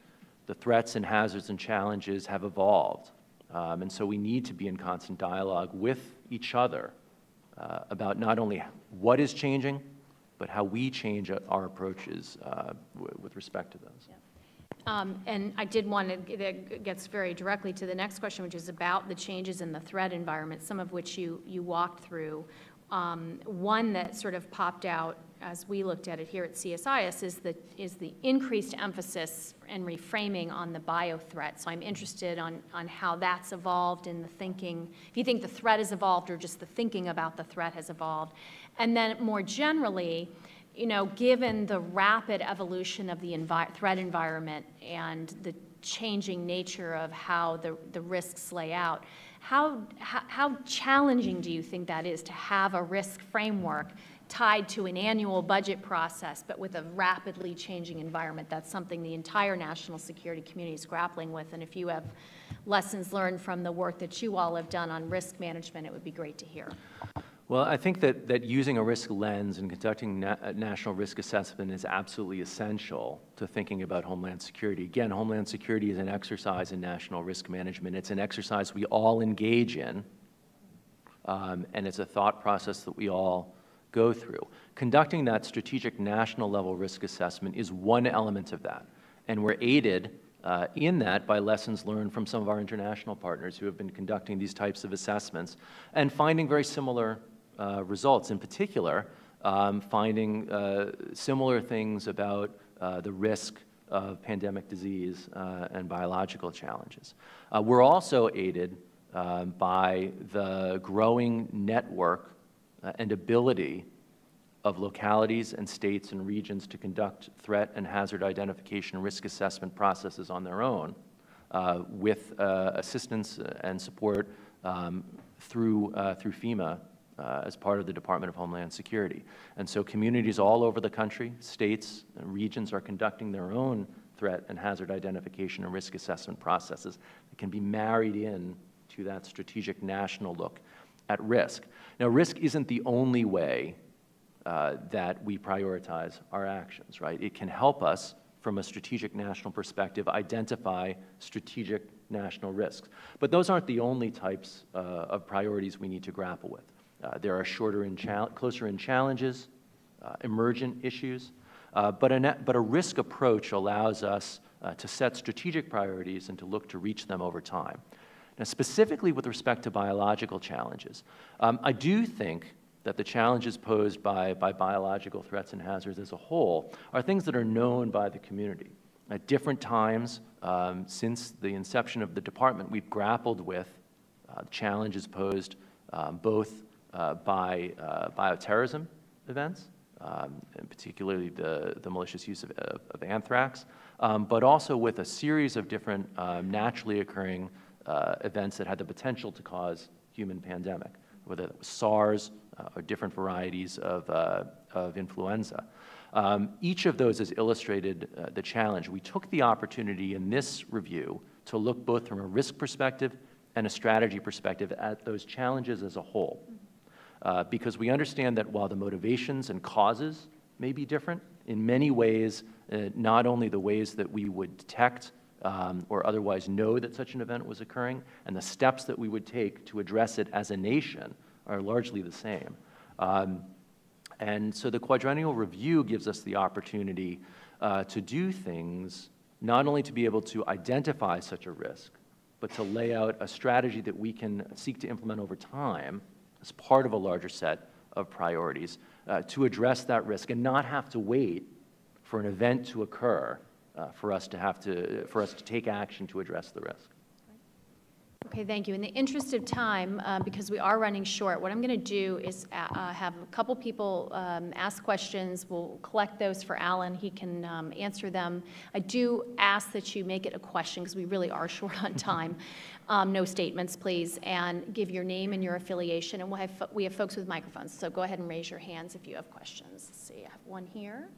The threats and hazards and challenges have evolved. Um, and so we need to be in constant dialogue with each other uh, about not only what is changing, but how we change our approaches uh, with respect to those. Yeah. Um, and I did want to, that gets very directly to the next question, which is about the changes in the threat environment, some of which you, you walked through. Um, one that sort of popped out as we looked at it here at CSIS is the, is the increased emphasis and reframing on the bio threat. So I'm interested on, on how that's evolved in the thinking, if you think the threat has evolved or just the thinking about the threat has evolved. And then more generally, you know, given the rapid evolution of the envi threat environment and the changing nature of how the, the risks lay out, how, how, how challenging do you think that is to have a risk framework tied to an annual budget process, but with a rapidly changing environment. That's something the entire national security community is grappling with. And if you have lessons learned from the work that you all have done on risk management, it would be great to hear. Well, I think that, that using a risk lens and conducting na national risk assessment is absolutely essential to thinking about Homeland Security. Again, Homeland Security is an exercise in national risk management. It's an exercise we all engage in, um, and it's a thought process that we all go through. Conducting that strategic national level risk assessment is one element of that, and we're aided uh, in that by lessons learned from some of our international partners who have been conducting these types of assessments and finding very similar uh, results. In particular, um, finding uh, similar things about uh, the risk of pandemic disease and biological challenges. We're also aided um, by the growing network and ability of localities and states and regions to conduct threat and hazard identification risk assessment processes on their own uh, with uh, assistance and support um, through, uh, through FEMA uh, as part of the Department of Homeland Security. And so communities all over the country, states, and regions are conducting their own threat and hazard identification and risk assessment processes that can be married in to that strategic national look at risk. Now, risk isn't the only way uh, that we prioritize our actions, right? It can help us from a strategic national perspective identify strategic national risks. But those aren't the only types uh, of priorities we need to grapple with. Uh, there are shorter in closer in challenges, uh, emergent issues, uh, but, a but a risk approach allows us uh, to set strategic priorities and to look to reach them over time. Now, specifically with respect to biological challenges, um, I do think that the challenges posed by, by biological threats and hazards as a whole are things that are known by the community. At different times um, since the inception of the department, we've grappled with uh, challenges posed um, both uh, by uh, bioterrorism events, um, and particularly the, the malicious use of, of, of anthrax, um, but also with a series of different um, naturally occurring uh, events that had the potential to cause human pandemic, whether it was SARS uh, or different varieties of, of influenza. Um, each of those has illustrated uh, the challenge. We took the opportunity in this review to look both from a risk perspective and a strategy perspective at those challenges as a whole. Uh, because we understand that while the motivations and causes may be different, in many ways, uh, not only the ways that we would detect um, or otherwise know that such an event was occurring, and the steps that we would take to address it as a nation are largely the same. Um, and so the quadrennial review gives us the opportunity uh, to do things not only to be able to identify such a risk, but to lay out a strategy that we can seek to implement over time as part of a larger set of priorities uh, to address that risk and not have to wait for an event to occur uh, for us to have to, for us to take action to address the risk. Okay, thank you. In the interest of time, uh, because we are running short, what I'm going to do is uh, uh, have a couple people um, ask questions. We'll collect those for Alan. He can um, answer them. I do ask that you make it a question because we really are short on time. Um, no statements, please, and give your name and your affiliation. And we'll have we have folks with microphones, so go ahead and raise your hands if you have questions. Let's see, I have one here.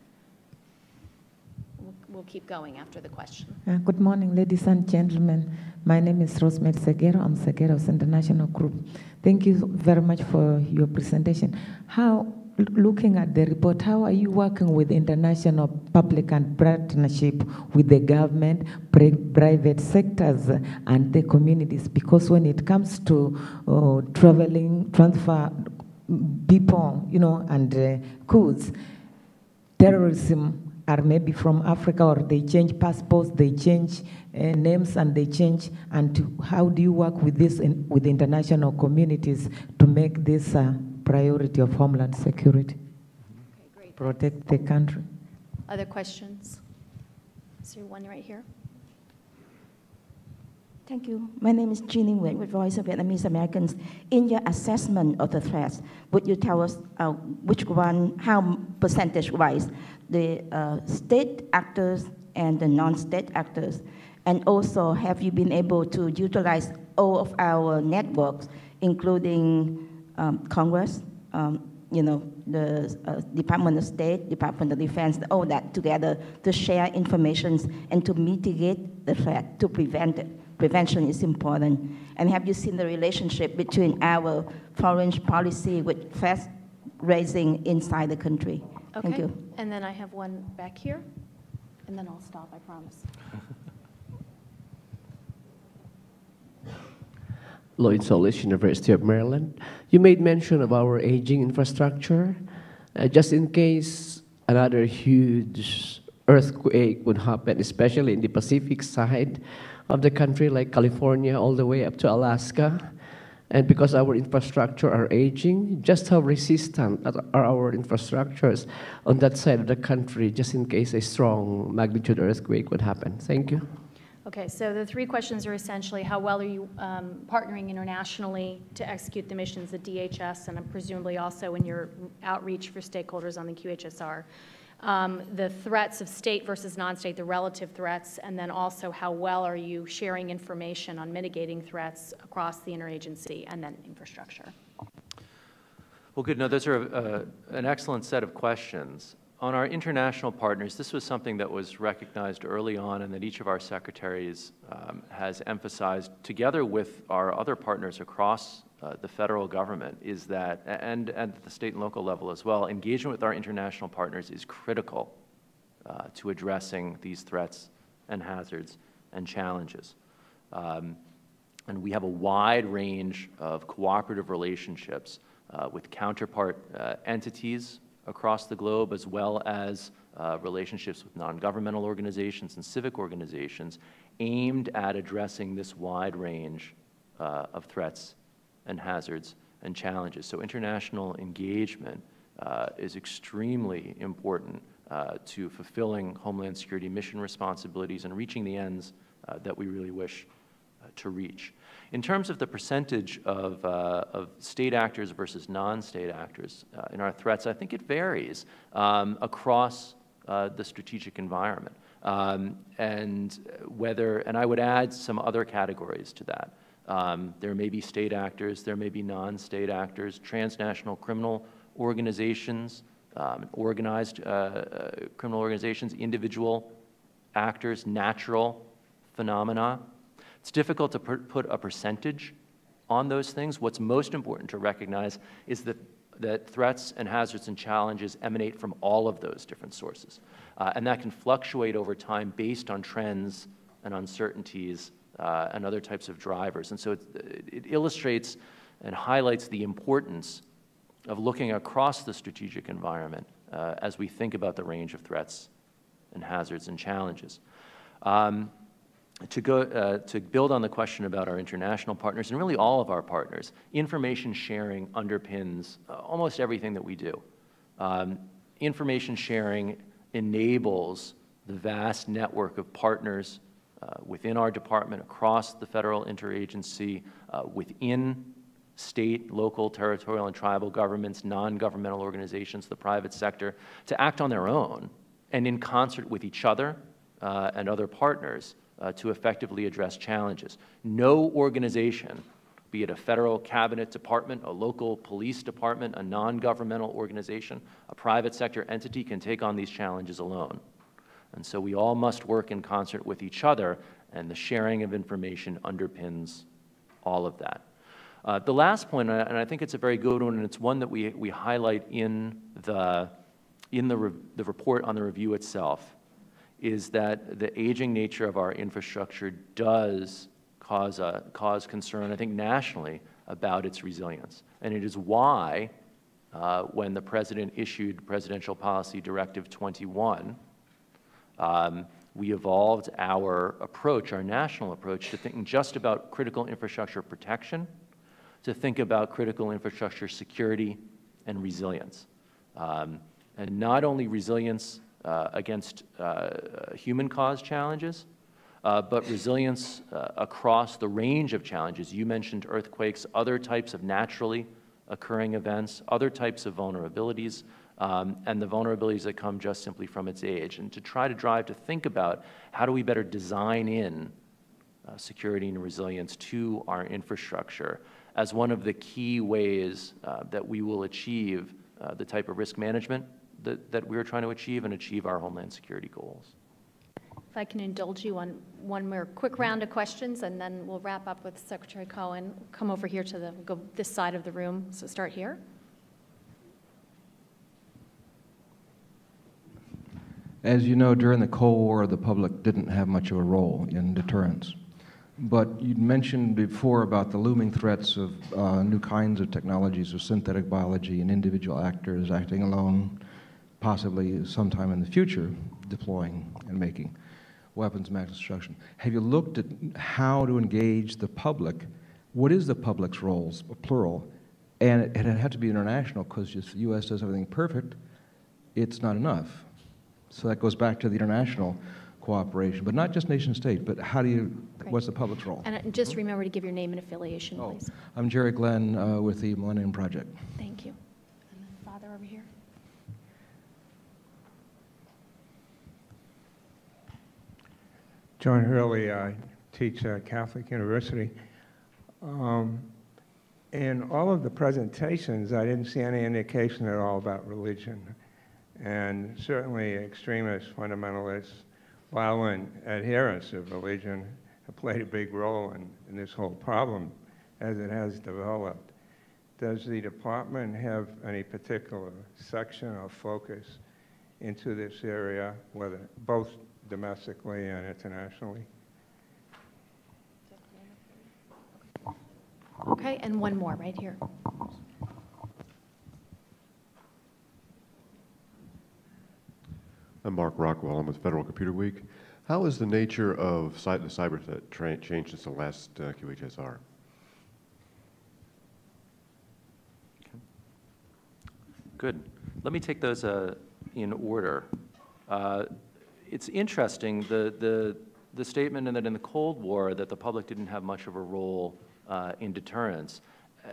We'll, keep going after the question. Uh, good morning, ladies and gentlemen. My name is Rosemary Segero. I'm Segero's International Group. Thank you very much for your presentation. How, looking at the report, how are you working with international public and partnership with the government, private sectors, and the communities? Because when it comes to uh, traveling, transfer people, you know, and uh, goods, terrorism are maybe from Africa or they change passports, they change uh, names and they change. And how do you work with this in, with international communities to make this a priority of homeland security? Okay, Protect the country. Other questions? Is there one right here? Thank you. My name is Jeannie Nguyen with Voice of Vietnamese Americans. In your assessment of the threats, would you tell us uh, which one, how percentage-wise, the uh, state actors and the non-state actors? And also, have you been able to utilize all of our networks, including um, Congress, um, you know, the uh, Department of State, Department of Defense, all that together to share information and to mitigate the threat, to prevent it. Prevention is important. And have you seen the relationship between our foreign policy with threats raising inside the country? Okay. Thank you. And then I have one back here, and then I'll stop, I promise. Lloyd Solis, University of Maryland. You made mention of our aging infrastructure. Uh, just in case another huge earthquake would happen, especially in the Pacific side of the country, like California, all the way up to Alaska, and because our infrastructure are aging, just how resistant are our infrastructures on that side of the country, just in case a strong magnitude earthquake would happen? Thank you. Okay, so the three questions are essentially how well are you um, partnering internationally to execute the missions at DHS and presumably also in your outreach for stakeholders on the QHSR um, the threats of state versus non-state, the relative threats, and then also how well are you sharing information on mitigating threats across the interagency and then infrastructure. Well, good. No, those are uh, an excellent set of questions. On our international partners, this was something that was recognized early on and that each of our secretaries um, has emphasized together with our other partners across uh, the federal government is that, and, at the state and local level as well, engagement with our international partners is critical uh, to addressing these threats and hazards and challenges. Um, and we have a wide range of cooperative relationships uh, with counterpart uh, entities across the globe, as well as uh, relationships with non-governmental organizations and civic organizations aimed at addressing this wide range uh, of threats and hazards and challenges. So international engagement uh, is extremely important uh, to fulfilling Homeland Security mission responsibilities and reaching the ends uh, that we really wish uh, to reach. In terms of the percentage of, uh, of state actors versus non-state actors uh, in our threats, I think it varies um, across the strategic environment. Um, and whether, and I would add some other categories to that. Um, there may be state actors, there may be non-state actors, transnational criminal organizations, um, organized uh, uh, criminal organizations, individual actors, natural phenomena. It's difficult to put a percentage on those things. What's most important to recognize is that, that threats and hazards and challenges emanate from all of those different sources. Uh, and that can fluctuate over time based on trends and uncertainties uh, and other types of drivers. And so it, it illustrates and highlights the importance of looking across the strategic environment uh, as we think about the range of threats and hazards and challenges. Um, to, go, uh, to build on the question about our international partners, and really all of our partners, information sharing underpins uh, almost everything that we do. Um, information sharing enables the vast network of partners uh, within our department, across the federal interagency, uh, within state, local, territorial, and tribal governments, non-governmental organizations, the private sector, to act on their own and in concert with each other uh, and other partners uh, to effectively address challenges. No organization, be it a federal cabinet department, a local police department, a non-governmental organization, a private sector entity can take on these challenges alone. And so we all must work in concert with each other, and the sharing of information underpins all of that. Uh, the last point, and I think it's a very good one, and it's one that we, we highlight in, the, in the, the report on the review itself, is that the aging nature of our infrastructure does cause, a, cause concern, I think nationally, about its resilience. And it is why, uh, when the President issued Presidential Policy Directive 21, um, we evolved our approach, our national approach, to thinking just about critical infrastructure protection, to think about critical infrastructure security and resilience. Um, and not only resilience uh, against uh, human-caused challenges, uh, but resilience uh, across the range of challenges. You mentioned earthquakes, other types of naturally occurring events, other types of vulnerabilities, um, and the vulnerabilities that come just simply from its age, and to try to drive to think about how do we better design in uh, security and resilience to our infrastructure as one of the key ways uh, that we will achieve uh, the type of risk management that, that we're trying to achieve and achieve our homeland security goals. If I can indulge you on one more quick round of questions, and then we'll wrap up with Secretary Cohn. Come over here to the, go this side of the room, so start here. As you know, during the Cold War, the public didn't have much of a role in deterrence. But you mentioned before about the looming threats of uh, new kinds of technologies of synthetic biology and individual actors acting alone, possibly sometime in the future, deploying and making weapons of mass destruction. Have you looked at how to engage the public? What is the public's roles, plural? And it, it had to be international because if the U.S. does everything perfect, it's not enough. So that goes back to the international cooperation, but not just nation state, but how do you, Great. what's the public's role? And uh, just remember to give your name and affiliation, oh, please. I'm Jerry Glenn uh, with the Millennium Project. Thank you. And then Father over here. John Hurley, I teach at Catholic University. Um, in all of the presentations, I didn't see any indication at all about religion. And certainly extremist fundamentalists, violent adherents of religion have played a big role in, in this whole problem as it has developed. Does the department have any particular section or focus into this area, whether both domestically and internationally. Okay, and one more right here. I'm Mark Rockwell. I'm with Federal Computer Week. How has the nature of the cyber threat changed since the last uh, QHSR? Good. Let me take those uh, in order. Uh, it's interesting, the, the, the statement that in the Cold War that the public didn't have much of a role uh, in deterrence. Uh,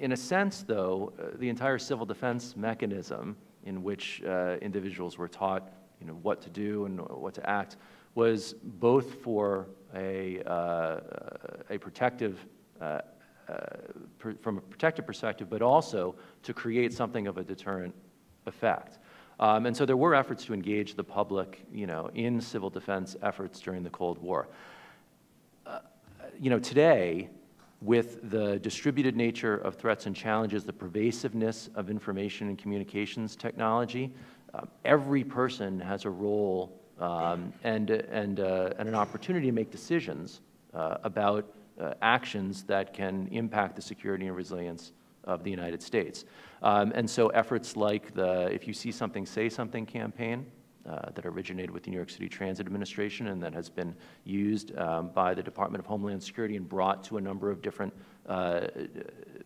In a sense, though, uh, the entire civil defense mechanism in which uh, individuals were taught, you know, what to do and what to act was both for a, uh, a protective uh, from a protective perspective, but also to create something of a deterrent effect. Um, and so there were efforts to engage the public, you know, in civil defense efforts during the Cold War. Uh, you know, today, with the distributed nature of threats and challenges, the pervasiveness of information and communications technology, uh, every person has a role um, and, and, uh, and an opportunity to make decisions uh, about uh, actions that can impact the security and resilience of the United States. Um, and so efforts like the If You See Something, Say Something campaign uh, that originated with the New York City Transit Administration and that has been used um, by the Department of Homeland Security and brought to a number of different uh,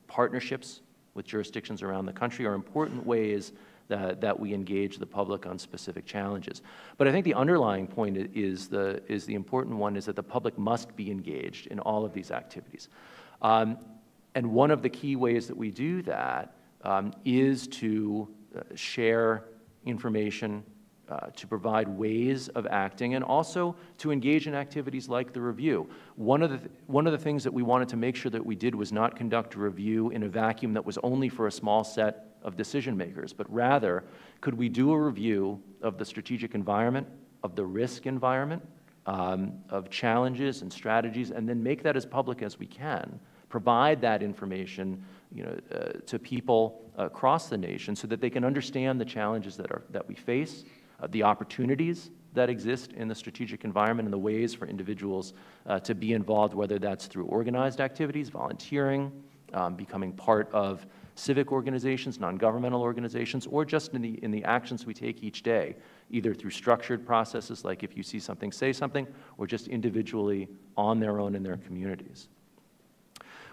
partnerships with jurisdictions around the country are important ways that, that we engage the public on specific challenges. But I think the underlying point is the, is the important one is that the public must be engaged in all of these activities. Um, and one of the key ways that we do that um, is to uh, share information, uh, to provide ways of acting, and also to engage in activities like the review. One of the, th one of the things that we wanted to make sure that we did was not conduct a review in a vacuum that was only for a small set of decision makers, but rather, could we do a review of the strategic environment, of the risk environment, um, of challenges and strategies, and then make that as public as we can, provide that information you know, uh, to people across the nation so that they can understand the challenges that, are, that we face, uh, the opportunities that exist in the strategic environment, and the ways for individuals uh, to be involved, whether that's through organized activities, volunteering, um, becoming part of civic organizations, non-governmental organizations, or just in the, in the actions we take each day, either through structured processes like if you see something, say something, or just individually on their own in their communities.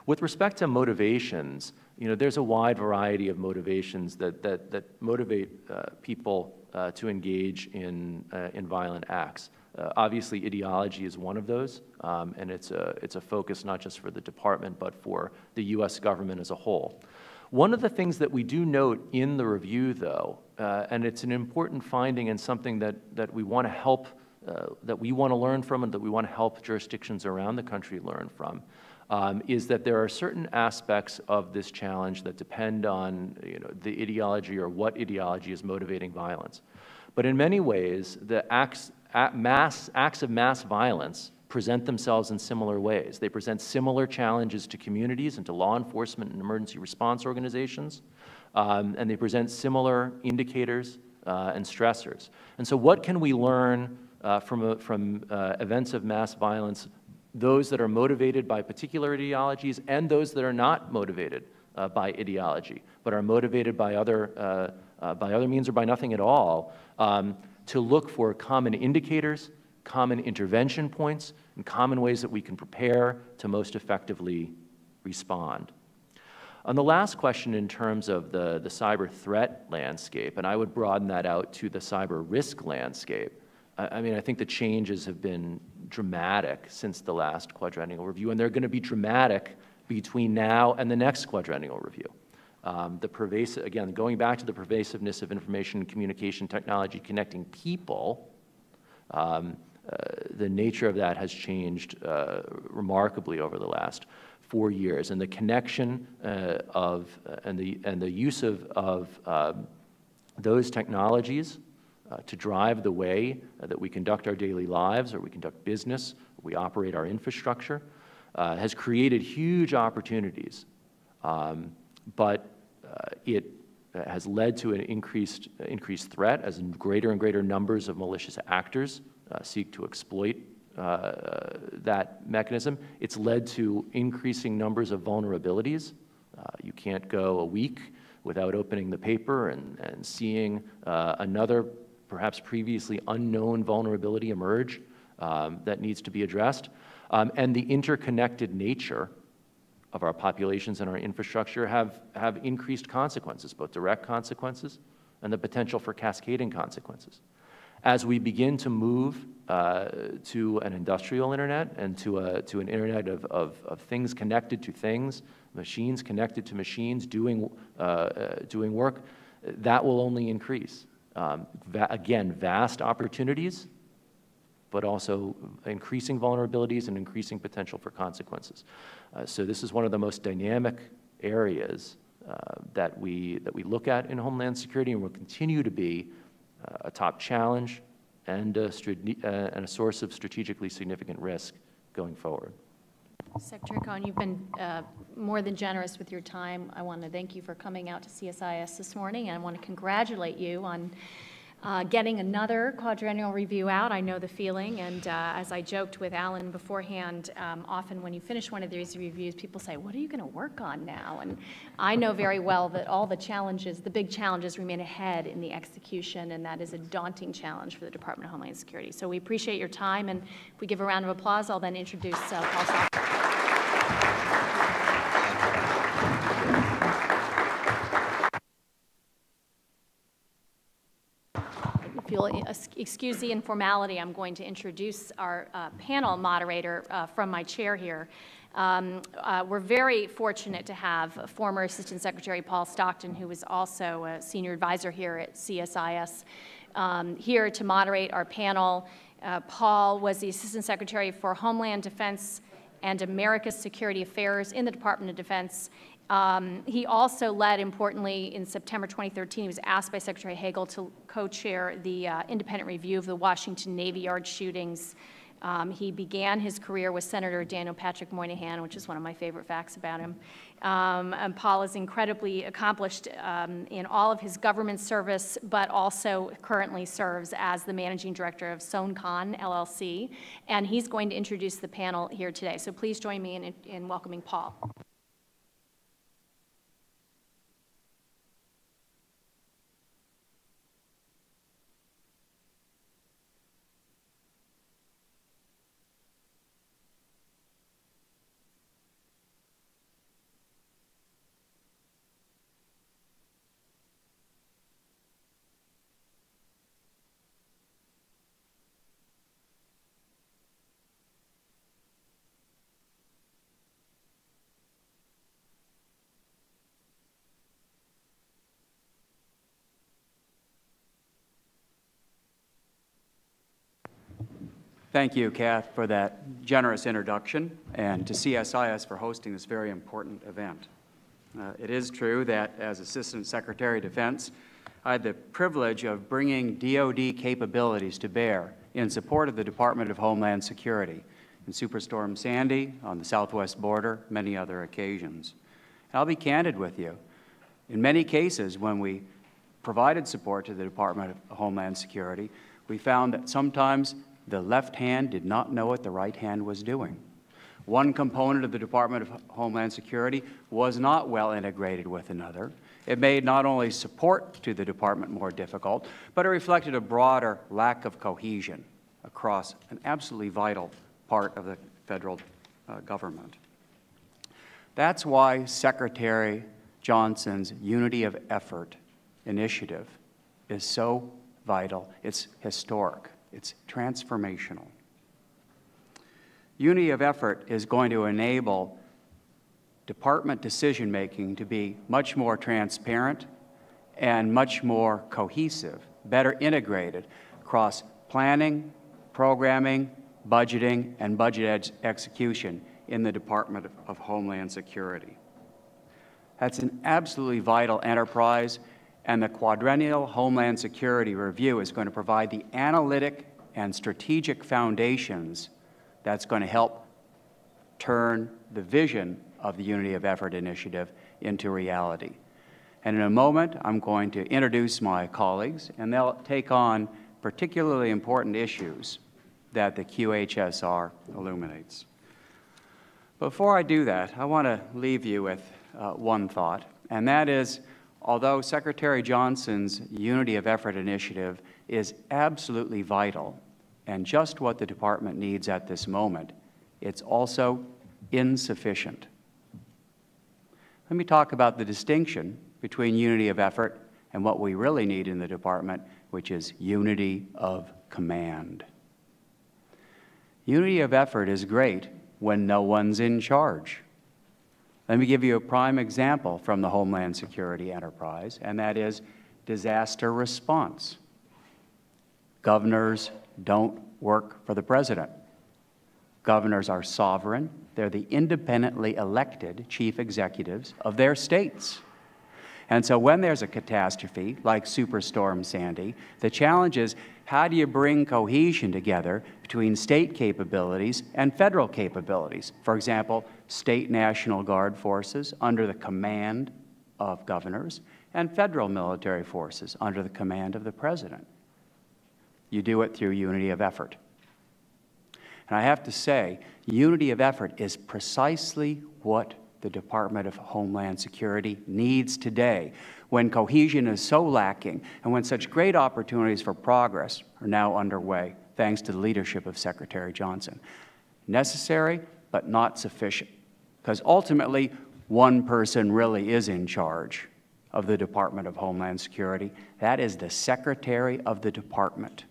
With respect to motivations, you know, there's a wide variety of motivations that, that, that motivate uh, people uh, to engage in, uh, in violent acts. Uh, obviously, ideology is one of those, um, and it's a, it's a focus not just for the department, but for the U.S. government as a whole. One of the things that we do note in the review, though, uh, and it's an important finding and something that, that we want to help, uh, that we want to learn from and that we want to help jurisdictions around the country learn from, um, is that there are certain aspects of this challenge that depend on you know, the ideology or what ideology is motivating violence. But in many ways, the acts, mass, acts of mass violence present themselves in similar ways. They present similar challenges to communities and to law enforcement and emergency response organizations, um, and they present similar indicators uh, and stressors. And so what can we learn uh, from, uh, from events of mass violence, those that are motivated by particular ideologies and those that are not motivated uh, by ideology, but are motivated by other, uh, uh, by other means or by nothing at all, um, to look for common indicators, common intervention points, and common ways that we can prepare to most effectively respond. On the last question in terms of the, the cyber threat landscape, and I would broaden that out to the cyber risk landscape, I, I mean, I think the changes have been dramatic since the last quadrennial review, and they're going to be dramatic between now and the next quadrennial review. Um, the pervasive, again, going back to the pervasiveness of information communication technology connecting people, um, uh, the nature of that has changed uh, remarkably over the last four years. And the connection uh, of, and, the, and the use of, of um, those technologies uh, to drive the way uh, that we conduct our daily lives or we conduct business, we operate our infrastructure, uh, has created huge opportunities. Um, but it has led to an increased, increased threat as greater and greater numbers of malicious actors uh, seek to exploit uh, that mechanism. It's led to increasing numbers of vulnerabilities. Uh, you can't go a week without opening the paper and, and seeing uh, another perhaps previously unknown vulnerability emerge um, that needs to be addressed. Um, and the interconnected nature of our populations and our infrastructure have, have increased consequences, both direct consequences and the potential for cascading consequences. As we begin to move uh, to an industrial internet and to, a, to an internet of, of, of things connected to things, machines connected to machines doing, uh, uh, doing work, that will only increase. Um, va again, vast opportunities, but also increasing vulnerabilities and increasing potential for consequences. Uh, so this is one of the most dynamic areas uh, that, we, that we look at in Homeland Security and will continue to be uh, a top challenge and a, uh, and a source of strategically significant risk going forward. Secretary Cohn, you've been uh, more than generous with your time. I want to thank you for coming out to CSIS this morning, and I want to congratulate you on uh, getting another quadrennial review out. I know the feeling, and uh, as I joked with Alan beforehand, um, often when you finish one of these reviews, people say, what are you going to work on now? And I know very well that all the challenges, the big challenges remain ahead in the execution, and that is a daunting challenge for the Department of Homeland Security. So we appreciate your time, and if we give a round of applause, I'll then introduce uh, Paul. You'll excuse the informality, I'm going to introduce our uh, panel moderator uh, from my chair here. Um, uh, we're very fortunate to have former Assistant Secretary Paul Stockton, who is also a senior advisor here at CSIS, um, here to moderate our panel. Uh, Paul was the Assistant Secretary for Homeland Defense and America's Security Affairs in the Department of Defense um, he also led, importantly, in September 2013, he was asked by Secretary Hagel to co-chair the uh, independent review of the Washington Navy Yard shootings. Um, he began his career with Senator Daniel Patrick Moynihan, which is one of my favorite facts about him. Um, and Paul is incredibly accomplished um, in all of his government service, but also currently serves as the managing director of Sonecon LLC. And he's going to introduce the panel here today. So please join me in, in welcoming Paul. Thank you, Kath, for that generous introduction, and to CSIS for hosting this very important event. Uh, it is true that as Assistant Secretary of Defense, I had the privilege of bringing DoD capabilities to bear in support of the Department of Homeland Security in Superstorm Sandy, on the southwest border, many other occasions. And I'll be candid with you. In many cases, when we provided support to the Department of Homeland Security, we found that sometimes the left hand did not know what the right hand was doing. One component of the Department of Homeland Security was not well integrated with another. It made not only support to the department more difficult, but it reflected a broader lack of cohesion across an absolutely vital part of the federal uh, government. That's why Secretary Johnson's Unity of Effort initiative is so vital. It's historic. It's transformational. Unity of effort is going to enable department decision making to be much more transparent and much more cohesive, better integrated across planning, programming, budgeting, and budget execution in the Department of Homeland Security. That's an absolutely vital enterprise and the Quadrennial Homeland Security Review is going to provide the analytic and strategic foundations that's going to help turn the vision of the Unity of Effort Initiative into reality. And in a moment, I'm going to introduce my colleagues, and they'll take on particularly important issues that the QHSR illuminates. Before I do that, I want to leave you with uh, one thought, and that is although Secretary Johnson's Unity of Effort initiative is absolutely vital and just what the department needs at this moment, it's also insufficient. Let me talk about the distinction between unity of effort and what we really need in the department, which is unity of command. Unity of effort is great when no one's in charge. Let me give you a prime example from the Homeland Security enterprise, and that is disaster response. Governors don't work for the president. Governors are sovereign. They're the independently elected chief executives of their states. And so when there's a catastrophe like Superstorm Sandy, the challenge is how do you bring cohesion together between state capabilities and federal capabilities? For example, state National Guard forces under the command of governors and federal military forces under the command of the president. You do it through unity of effort. And I have to say, unity of effort is precisely what the Department of Homeland Security needs today when cohesion is so lacking and when such great opportunities for progress are now underway, thanks to the leadership of Secretary Johnson. Necessary, but not sufficient, because ultimately, one person really is in charge of the Department of Homeland Security. That is the Secretary of the Department.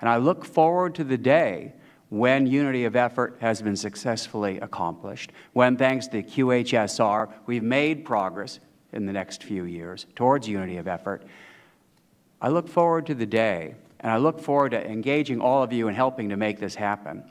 And I look forward to the day when unity of effort has been successfully accomplished, when thanks to QHSR we've made progress in the next few years towards unity of effort, I look forward to the day, and I look forward to engaging all of you in helping to make this happen.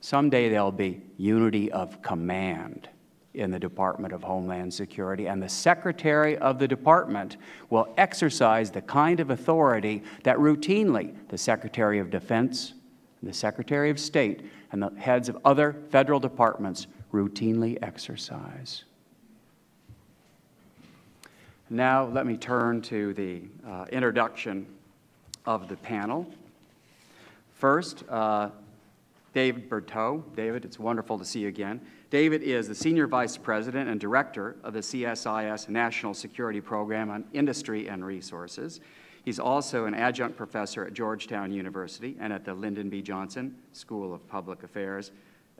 Someday there'll be unity of command in the Department of Homeland Security, and the Secretary of the Department will exercise the kind of authority that routinely the Secretary of Defense, the Secretary of State, and the heads of other federal departments routinely exercise. Now, let me turn to the uh, introduction of the panel. First, uh, David Berteau. David, it's wonderful to see you again. David is the Senior Vice President and Director of the CSIS National Security Program on Industry and Resources. He's also an adjunct professor at Georgetown University and at the Lyndon B. Johnson School of Public Affairs,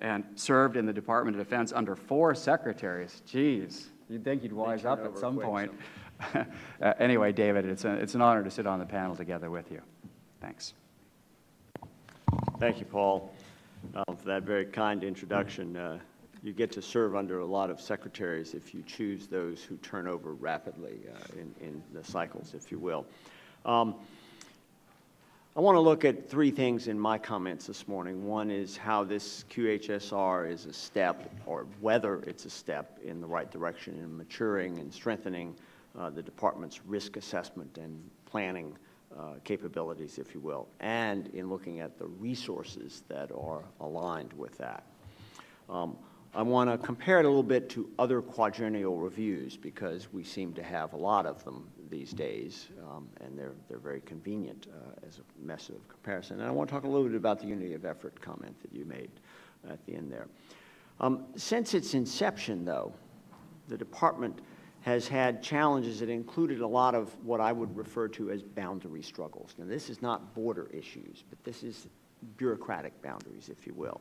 and served in the Department of Defense under four secretaries. Geez, you'd think you'd wise up at some point. Uh, anyway, David, it's, a, it's an honor to sit on the panel together with you. Thanks. Thank you, Paul, uh, for that very kind introduction. Uh, you get to serve under a lot of secretaries if you choose those who turn over rapidly uh, in, in, the cycles, if you will. Um, I want to look at three things in my comments this morning. One is how this QHSR is a step, or whether it's a step in the right direction in maturing and strengthening the department's risk assessment and planning uh, capabilities, if you will, and in looking at the resources that are aligned with that. Um, I want to compare it a little bit to other quadrennial reviews because we seem to have a lot of them these days, um, and they're, they're very convenient uh, as a method of comparison. And I want to talk a little bit about the unity of effort comment that you made at the end there. Um, since its inception, though, the department has had challenges that included a lot of what I would refer to as boundary struggles. Now, this is not border issues, but this is bureaucratic boundaries, if you will.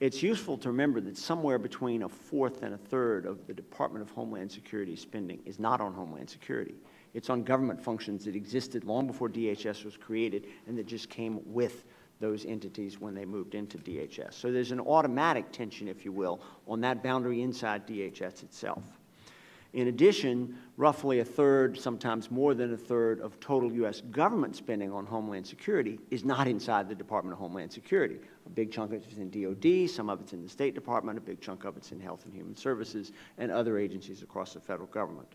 It's useful to remember that somewhere between a fourth and a third of the Department of Homeland Security spending is not on Homeland Security. It's on government functions that existed long before DHS was created and that just came with those entities when they moved into DHS. So there's an automatic tension, if you will, on that boundary inside DHS itself. In addition, roughly a third, sometimes more than a third, of total U.S. government spending on Homeland Security is not inside the Department of Homeland Security. A big chunk of it is in DOD, some of it's in the State Department, a big chunk of it's in Health and Human Services, and other agencies across the federal government.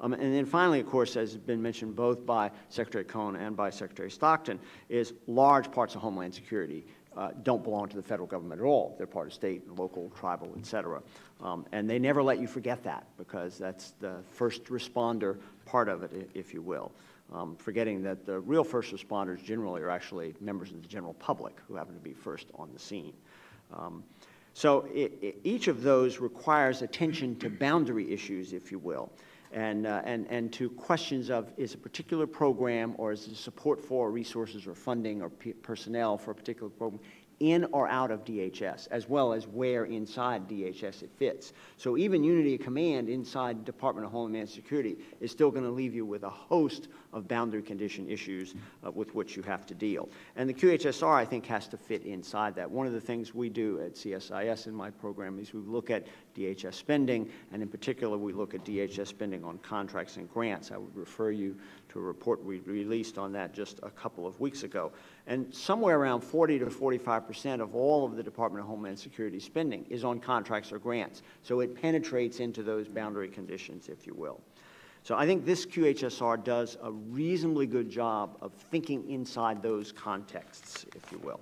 Um, and then finally, of course, as has been mentioned both by Secretary Cohn and by Secretary Stockton, is large parts of Homeland Security uh, don't belong to the federal government at all. They're part of state, local, tribal, et cetera. Um, and they never let you forget that because that's the first responder part of it, if you will. Um, forgetting that the real first responders generally are actually members of the general public who happen to be first on the scene. Um, so it, it, each of those requires attention to boundary issues, if you will. and, uh, and, and to questions of is a particular program or is it support for resources or funding or personnel for a particular program in or out of DHS, as well as where inside DHS it fits. So even unity of command inside Department of Homeland Security is still going to leave you with a host of boundary condition issues uh, with which you have to deal. And the QHSR, I think, has to fit inside that. One of the things we do at CSIS in my program is we look at DHS spending, and in particular, we look at DHS spending on contracts and grants. I would refer you to a report we released on that just a couple of weeks ago. And somewhere around 40 to 45 percent of all of the Department of Homeland Security spending is on contracts or grants. So it penetrates into those boundary conditions, if you will. So I think this QHSR does a reasonably good job of thinking inside those contexts, if you will.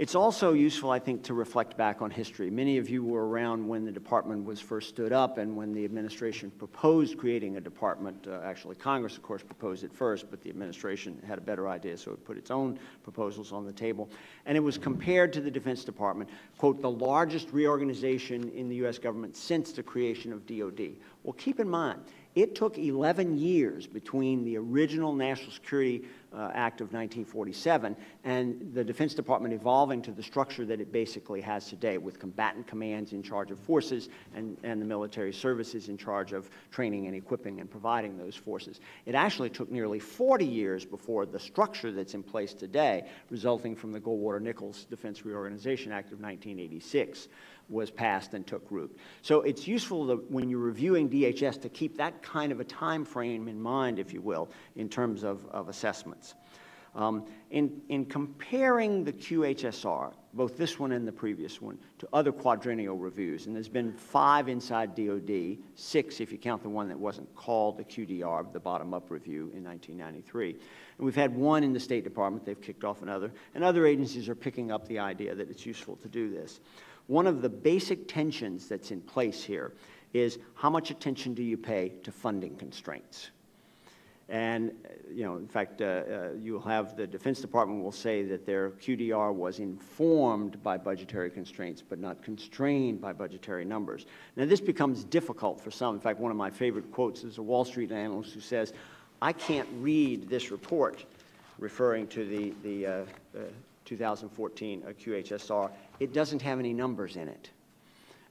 It's also useful, I think, to reflect back on history. Many of you were around when the department was first stood up and when the administration proposed creating a department. Uh, actually, Congress, of course, proposed it first, but the administration had a better idea, so it put its own proposals on the table. And it was compared to the Defense Department, quote, the largest reorganization in the U.S. government since the creation of DOD. Well, keep in mind, it took 11 years between the original National Security uh, Act of 1947 and the Defense Department evolving to the structure that it basically has today with combatant commands in charge of forces and, and the military services in charge of training and equipping and providing those forces. It actually took nearly 40 years before the structure that's in place today, resulting from the Goldwater-Nichols Defense Reorganization Act of 1986, was passed and took root. So it's useful to, when you're reviewing DHS to keep that kind of a time frame in mind, if you will, in terms of, of assessments. Um, in, in comparing the QHSR, both this one and the previous one, to other quadrennial reviews, and there's been five inside DOD, six if you count the one that wasn't called the QDR, the bottom-up review in 1993. And we've had one in the State Department, they've kicked off another, and other agencies are picking up the idea that it's useful to do this one of the basic tensions that's in place here is how much attention do you pay to funding constraints? And, you know, in fact, uh, uh, you'll have the Defense Department will say that their QDR was informed by budgetary constraints, but not constrained by budgetary numbers. Now, this becomes difficult for some. In fact, one of my favorite quotes is a Wall Street analyst who says, I can't read this report, referring to the, the uh, uh 2014 QHSR, it doesn't have any numbers in it.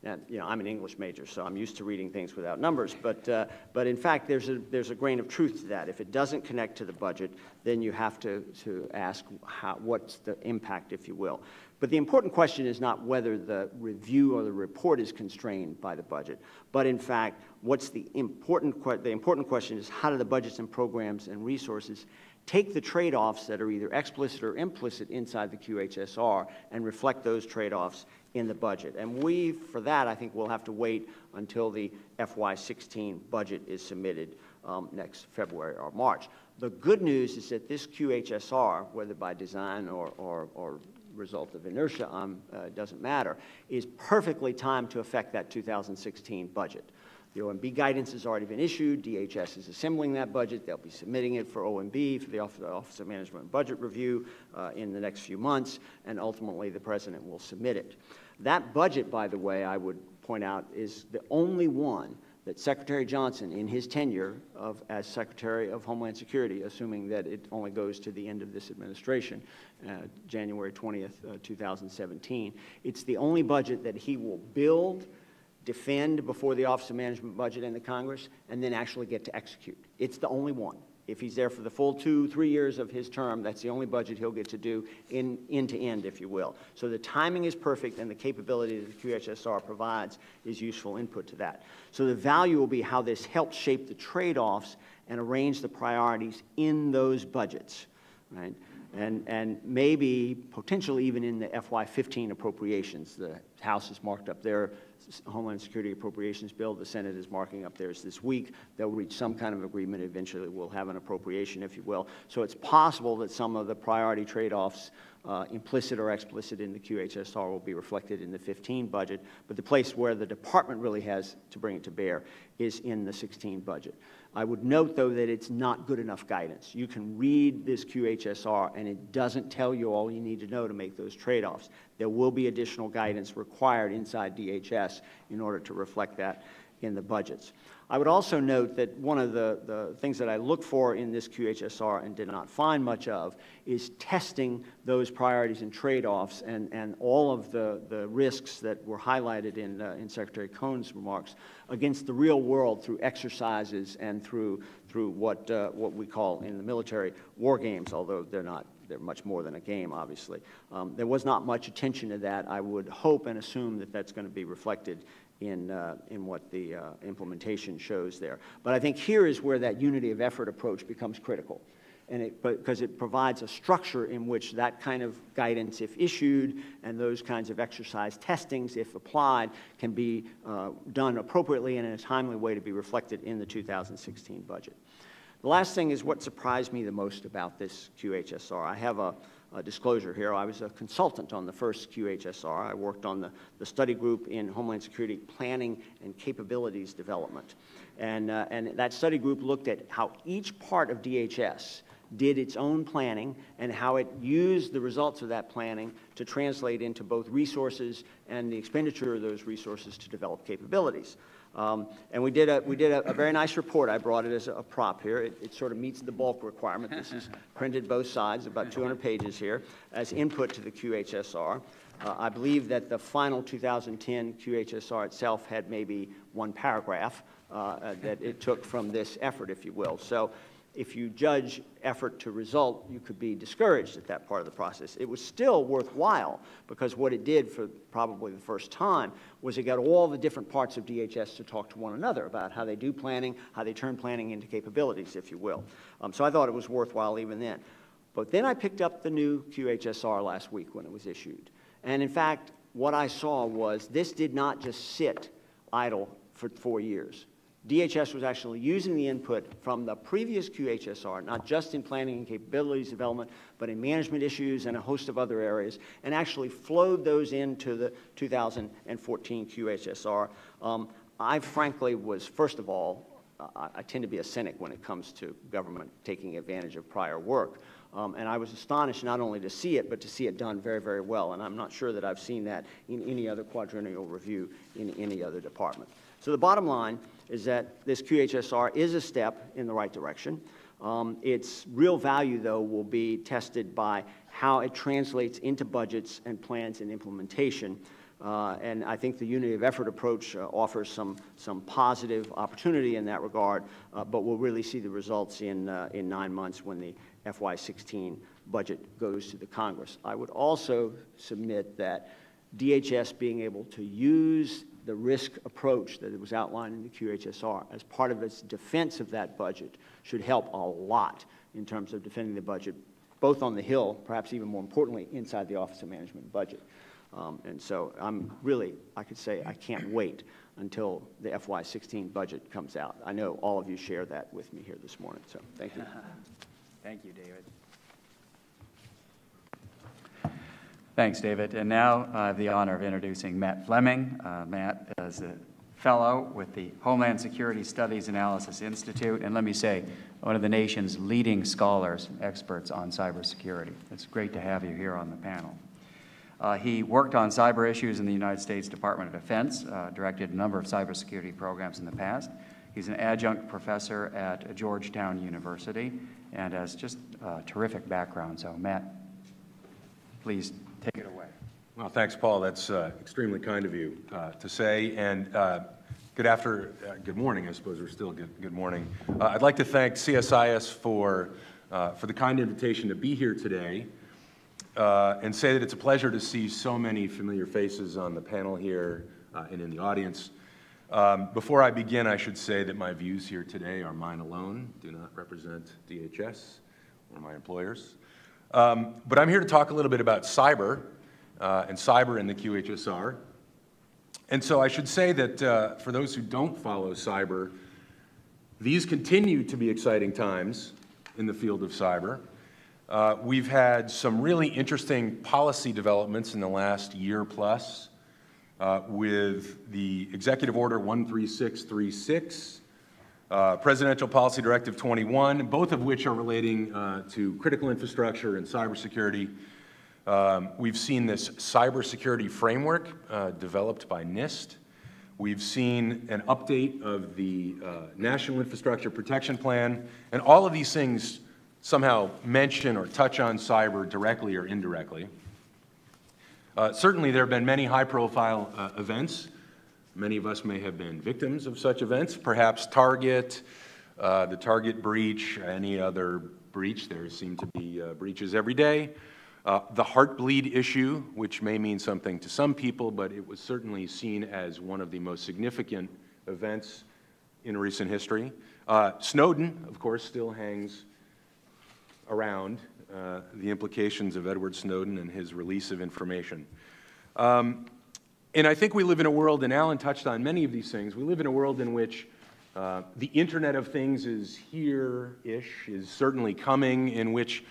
Now, you know, I'm an English major, so I'm used to reading things without numbers, but, uh, but in fact, there's a, there's a grain of truth to that. If it doesn't connect to the budget, then you have to, to ask how, what's the impact, if you will. But the important question is not whether the review or the report is constrained by the budget, but in fact, what's the important, the important question is how do the budgets and programs and resources take the trade-offs that are either explicit or implicit inside the QHSR and reflect those trade-offs in the budget. And we, for that, I think we'll have to wait until the FY16 budget is submitted um, next February or March. The good news is that this QHSR, whether by design or, or, or result of inertia, um, uh, doesn't matter, is perfectly timed to affect that 2016 budget. The OMB guidance has already been issued. DHS is assembling that budget. They'll be submitting it for OMB, for the Office of Management and Budget Review uh, in the next few months, and ultimately the President will submit it. That budget, by the way, I would point out, is the only one that Secretary Johnson, in his tenure of, as Secretary of Homeland Security, assuming that it only goes to the end of this administration, uh, January 20th, uh, 2017, it's the only budget that he will build defend before the Office of Management Budget and the Congress, and then actually get to execute. It's the only one. If he's there for the full two, three years of his term, that's the only budget he'll get to do in, end to end, if you will. So the timing is perfect, and the capability that the QHSR provides is useful input to that. So the value will be how this helps shape the trade-offs and arrange the priorities in those budgets, right? And, and maybe potentially even in the FY15 appropriations. The House has marked up their Homeland Security Appropriations Bill. The Senate is marking up theirs this week. They'll reach some kind of agreement. Eventually, we'll have an appropriation, if you will. So it's possible that some of the priority trade-offs, uh, implicit or explicit in the QHSR, will be reflected in the 15 budget. But the place where the department really has to bring it to bear is in the 16 budget. I would note, though, that it's not good enough guidance. You can read this QHSR, and it doesn't tell you all you need to know to make those trade-offs. There will be additional guidance required inside DHS in order to reflect that in the budgets. I would also note that one of the, the things that I look for in this QHSR and did not find much of is testing those priorities and trade-offs and, and all of the, the risks that were highlighted in, uh, in Secretary Cohn's remarks against the real world through exercises and through, through what, uh, what we call in the military war games, although they're not they're much more than a game, obviously. Um, there was not much attention to that. I would hope and assume that that's going to be reflected in, uh, in what the uh, implementation shows there. But I think here is where that unity of effort approach becomes critical. And it, because it provides a structure in which that kind of guidance, if issued, and those kinds of exercise testings, if applied, can be uh, done appropriately and in a timely way to be reflected in the 2016 budget. The last thing is what surprised me the most about this QHSR. I have a, uh, disclosure here. I was a consultant on the first QHSR. I worked on the, the study group in Homeland Security Planning and Capabilities Development. And, uh, and that study group looked at how each part of DHS did its own planning and how it used the results of that planning to translate into both resources and the expenditure of those resources to develop capabilities. Um, and we did, a, we did a, a, very nice report. I brought it as a, a prop here. It, it, sort of meets the bulk requirement. This is printed both sides, about 200 pages here, as input to the QHSR. Uh, I believe that the final 2010 QHSR itself had maybe one paragraph uh, that it took from this effort, if you will. So if you judge effort to result, you could be discouraged at that part of the process. It was still worthwhile because what it did for probably the first time was it got all the different parts of DHS to talk to one another about how they do planning, how they turn planning into capabilities, if you will. Um, so I thought it was worthwhile even then. But then I picked up the new QHSR last week when it was issued. And in fact, what I saw was this did not just sit idle for four years. DHS was actually using the input from the previous QHSR, not just in planning and capabilities development, but in management issues and a host of other areas, and actually flowed those into the 2014 QHSR. Um, I frankly was, first of all, I, I tend to be a cynic when it comes to government taking advantage of prior work. Um, and I was astonished not only to see it, but to see it done very, very well. And I'm not sure that I've seen that in any other quadrennial review in any other department. So the bottom line is that this QHSR is a step in the right direction. Um, its real value, though, will be tested by how it translates into budgets and plans and implementation. Uh, and I think the unity of effort approach uh, offers some, some positive opportunity in that regard, uh, but we'll really see the results in, uh, in nine months when the FY16 budget goes to the Congress. I would also submit that DHS being able to use the risk approach that was outlined in the QHSR as part of its defense of that budget should help a lot in terms of defending the budget, both on the Hill, perhaps even more importantly, inside the Office of Management and budget. Um, and so I'm really, I could say, I can't wait until the FY16 budget comes out. I know all of you share that with me here this morning, so thank you. thank you, David. Thanks, David. And now I have the honor of introducing Matt Fleming. Uh, Matt is a fellow with the Homeland Security Studies Analysis Institute, and let me say, one of the nation's leading scholars, and experts on cybersecurity. It's great to have you here on the panel. Uh, he worked on cyber issues in the United States Department of Defense, uh, directed a number of cybersecurity programs in the past. He's an adjunct professor at Georgetown University and has just a terrific background. So, Matt, please Take it away. Well, thanks, Paul. That's uh, extremely kind of you uh, to say. And uh, good after, uh, good morning. I suppose we're still good. Good morning. Uh, I'd like to thank CSIS for uh, for the kind invitation to be here today, and say that it's a pleasure to see so many familiar faces on the panel here and in the audience. Um, before I begin, I should say that my views here today are mine alone, do not represent DHS or my employers. Um, but I'm here to talk a little bit about cyber uh, and cyber in the QHSR. And so I should say that uh, for those who don't follow cyber, these continue to be exciting times in the field of cyber. Uh, we've had some really interesting policy developments in the last year plus uh, with the Executive Order 13636 uh, Presidential Policy Directive 21, both of which are relating uh, to critical infrastructure and cybersecurity. Um, we've seen this cybersecurity framework uh, developed by NIST. We've seen an update of the uh, National Infrastructure Protection Plan, and all of these things somehow mention or touch on cyber directly or indirectly. Uh, certainly, there have been many high-profile events. Many of us may have been victims of such events, perhaps Target, uh, the Target breach, any other breach. There seem to be uh, breaches every day. Uh, the heartbleed issue, which may mean something to some people, but it was certainly seen as one of the most significant events in recent history. Uh, Snowden, of course, still hangs around uh, the implications of Edward Snowden and his release of information. Um, and I think we live in a world, and Alan touched on many of these things, we live in a world in which uh, the Internet of Things is here-ish, is certainly coming, in which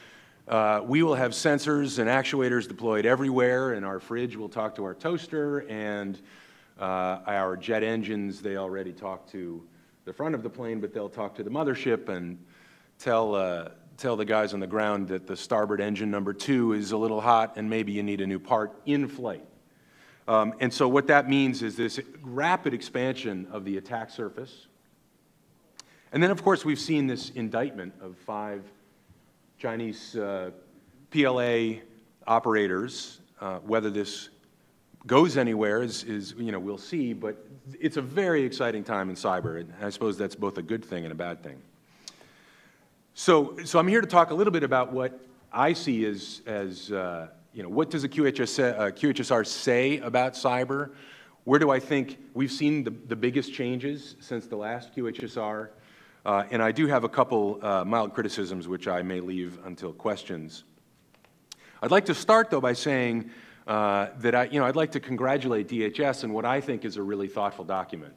uh, we will have sensors and actuators deployed everywhere, and our fridge will talk to our toaster, and uh, our jet engines, they already talk to the front of the plane, but they'll talk to the mothership and tell, uh, tell the guys on the ground that the starboard engine number two is a little hot and maybe you need a new part in flight. Um, and so what that means is this rapid expansion of the attack surface. And then, of course, we've seen this indictment of five Chinese uh, PLA operators. Uh, whether this goes anywhere is, is, you know, we'll see, but it's a very exciting time in cyber, and I suppose that's both a good thing and a bad thing. So, so I'm here to talk a little bit about what I see as, as uh, you know, what does a QHS, uh, QHSR say about cyber? Where do I think we've seen the, the biggest changes since the last QHSR? Uh, and I do have a couple uh, mild criticisms which I may leave until questions. I'd like to start, though, by saying uh, that I, you know, I'd like to congratulate DHS on what I think is a really thoughtful document.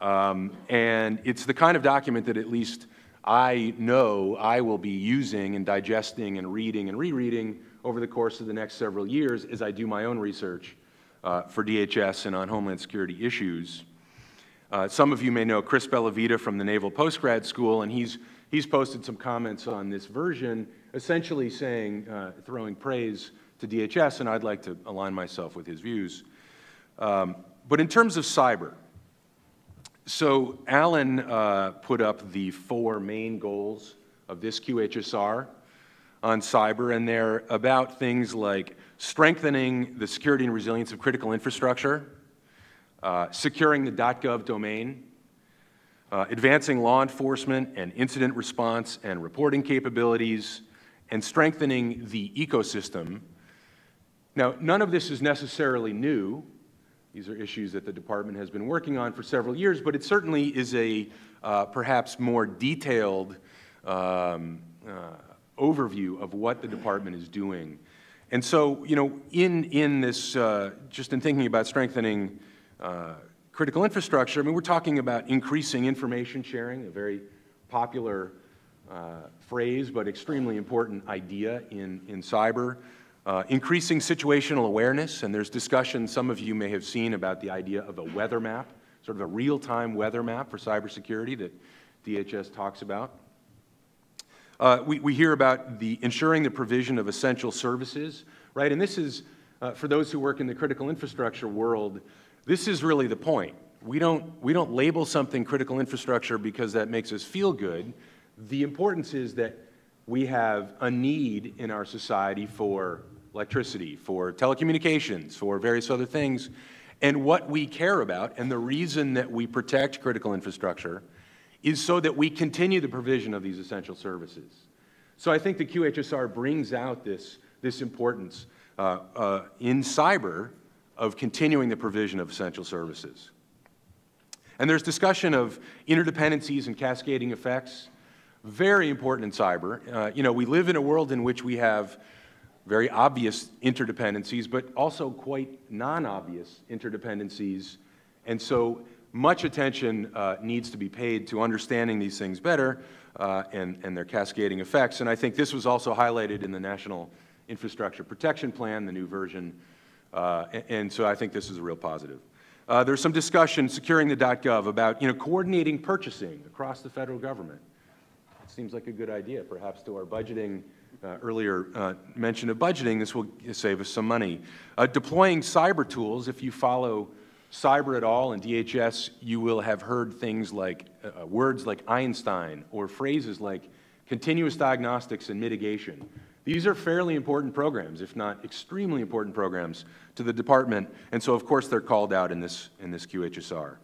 Um, and it's the kind of document that at least I know I will be using and digesting and reading and rereading over the course of the next several years as I do my own research uh, for DHS and on Homeland Security issues. Uh, some of you may know Chris Bellavita from the Naval Postgrad School, and he's, he's posted some comments on this version, essentially saying, uh, throwing praise to DHS, and I'd like to align myself with his views. Um, but in terms of cyber, so Alan uh, put up the four main goals of this QHSR on cyber, and they're about things like strengthening the security and resilience of critical infrastructure, uh, securing the .dot .gov domain, uh, advancing law enforcement and incident response and reporting capabilities, and strengthening the ecosystem. Now, none of this is necessarily new. These are issues that the department has been working on for several years, but it certainly is a uh, perhaps more detailed um, uh, overview of what the department is doing. And so, you know, in, in this, uh, just in thinking about strengthening uh, critical infrastructure, I mean, we're talking about increasing information sharing, a very popular uh, phrase, but extremely important idea in, in cyber. Uh, increasing situational awareness, and there's discussion, some of you may have seen about the idea of a weather map, sort of a real-time weather map for cybersecurity that DHS talks about. Uh, we, we hear about the ensuring the provision of essential services, right? And this is, uh, for those who work in the critical infrastructure world, this is really the point. We don't, we don't label something critical infrastructure because that makes us feel good. The importance is that we have a need in our society for electricity, for telecommunications, for various other things. And what we care about, and the reason that we protect critical infrastructure, is so that we continue the provision of these essential services. So I think the QHSR brings out this, this importance uh, uh, in cyber of continuing the provision of essential services. And there's discussion of interdependencies and cascading effects, very important in cyber. Uh, you know, we live in a world in which we have very obvious interdependencies, but also quite non-obvious interdependencies. And so much attention uh, needs to be paid to understanding these things better uh, and, and their cascading effects. And I think this was also highlighted in the National Infrastructure Protection Plan, the new version uh, and, and, so I think this is a real positive. Uh, there's some discussion securing the .gov about you know, coordinating purchasing across the federal government. It seems like a good idea, perhaps to our budgeting, uh, earlier uh, mention of budgeting, this will save us some money. Uh, deploying cyber tools, if you follow cyber at all in DHS, you will have heard things like uh, uh, words like Einstein or phrases like continuous diagnostics and mitigation. These are fairly important programs, if not extremely important programs to the department, and so of course they're called out in this, in this QHSR.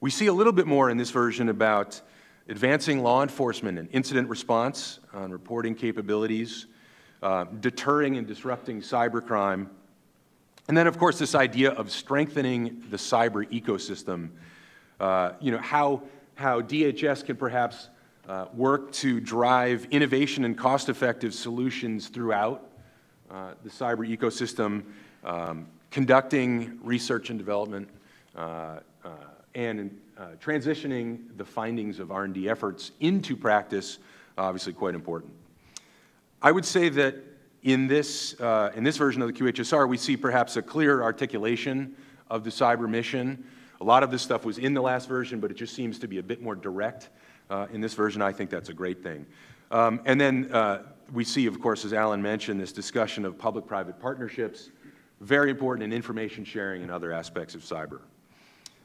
We see a little bit more in this version about advancing law enforcement and incident response on reporting capabilities, uh, deterring and disrupting cybercrime, and then, of course, this idea of strengthening the cyber ecosystem, uh, you know, how, how DHS can perhaps uh, work to drive innovation and cost-effective solutions throughout uh, the cyber ecosystem, um, conducting research and development, uh, uh, and uh, transitioning the findings of R&D efforts into practice, obviously quite important. I would say that in this, uh, in this version of the QHSR, we see perhaps a clear articulation of the cyber mission. A lot of this stuff was in the last version, but it just seems to be a bit more direct uh, in this version. I think that's a great thing. Um, and then uh, we see, of course, as Alan mentioned, this discussion of public-private partnerships, very important in information sharing and other aspects of cyber.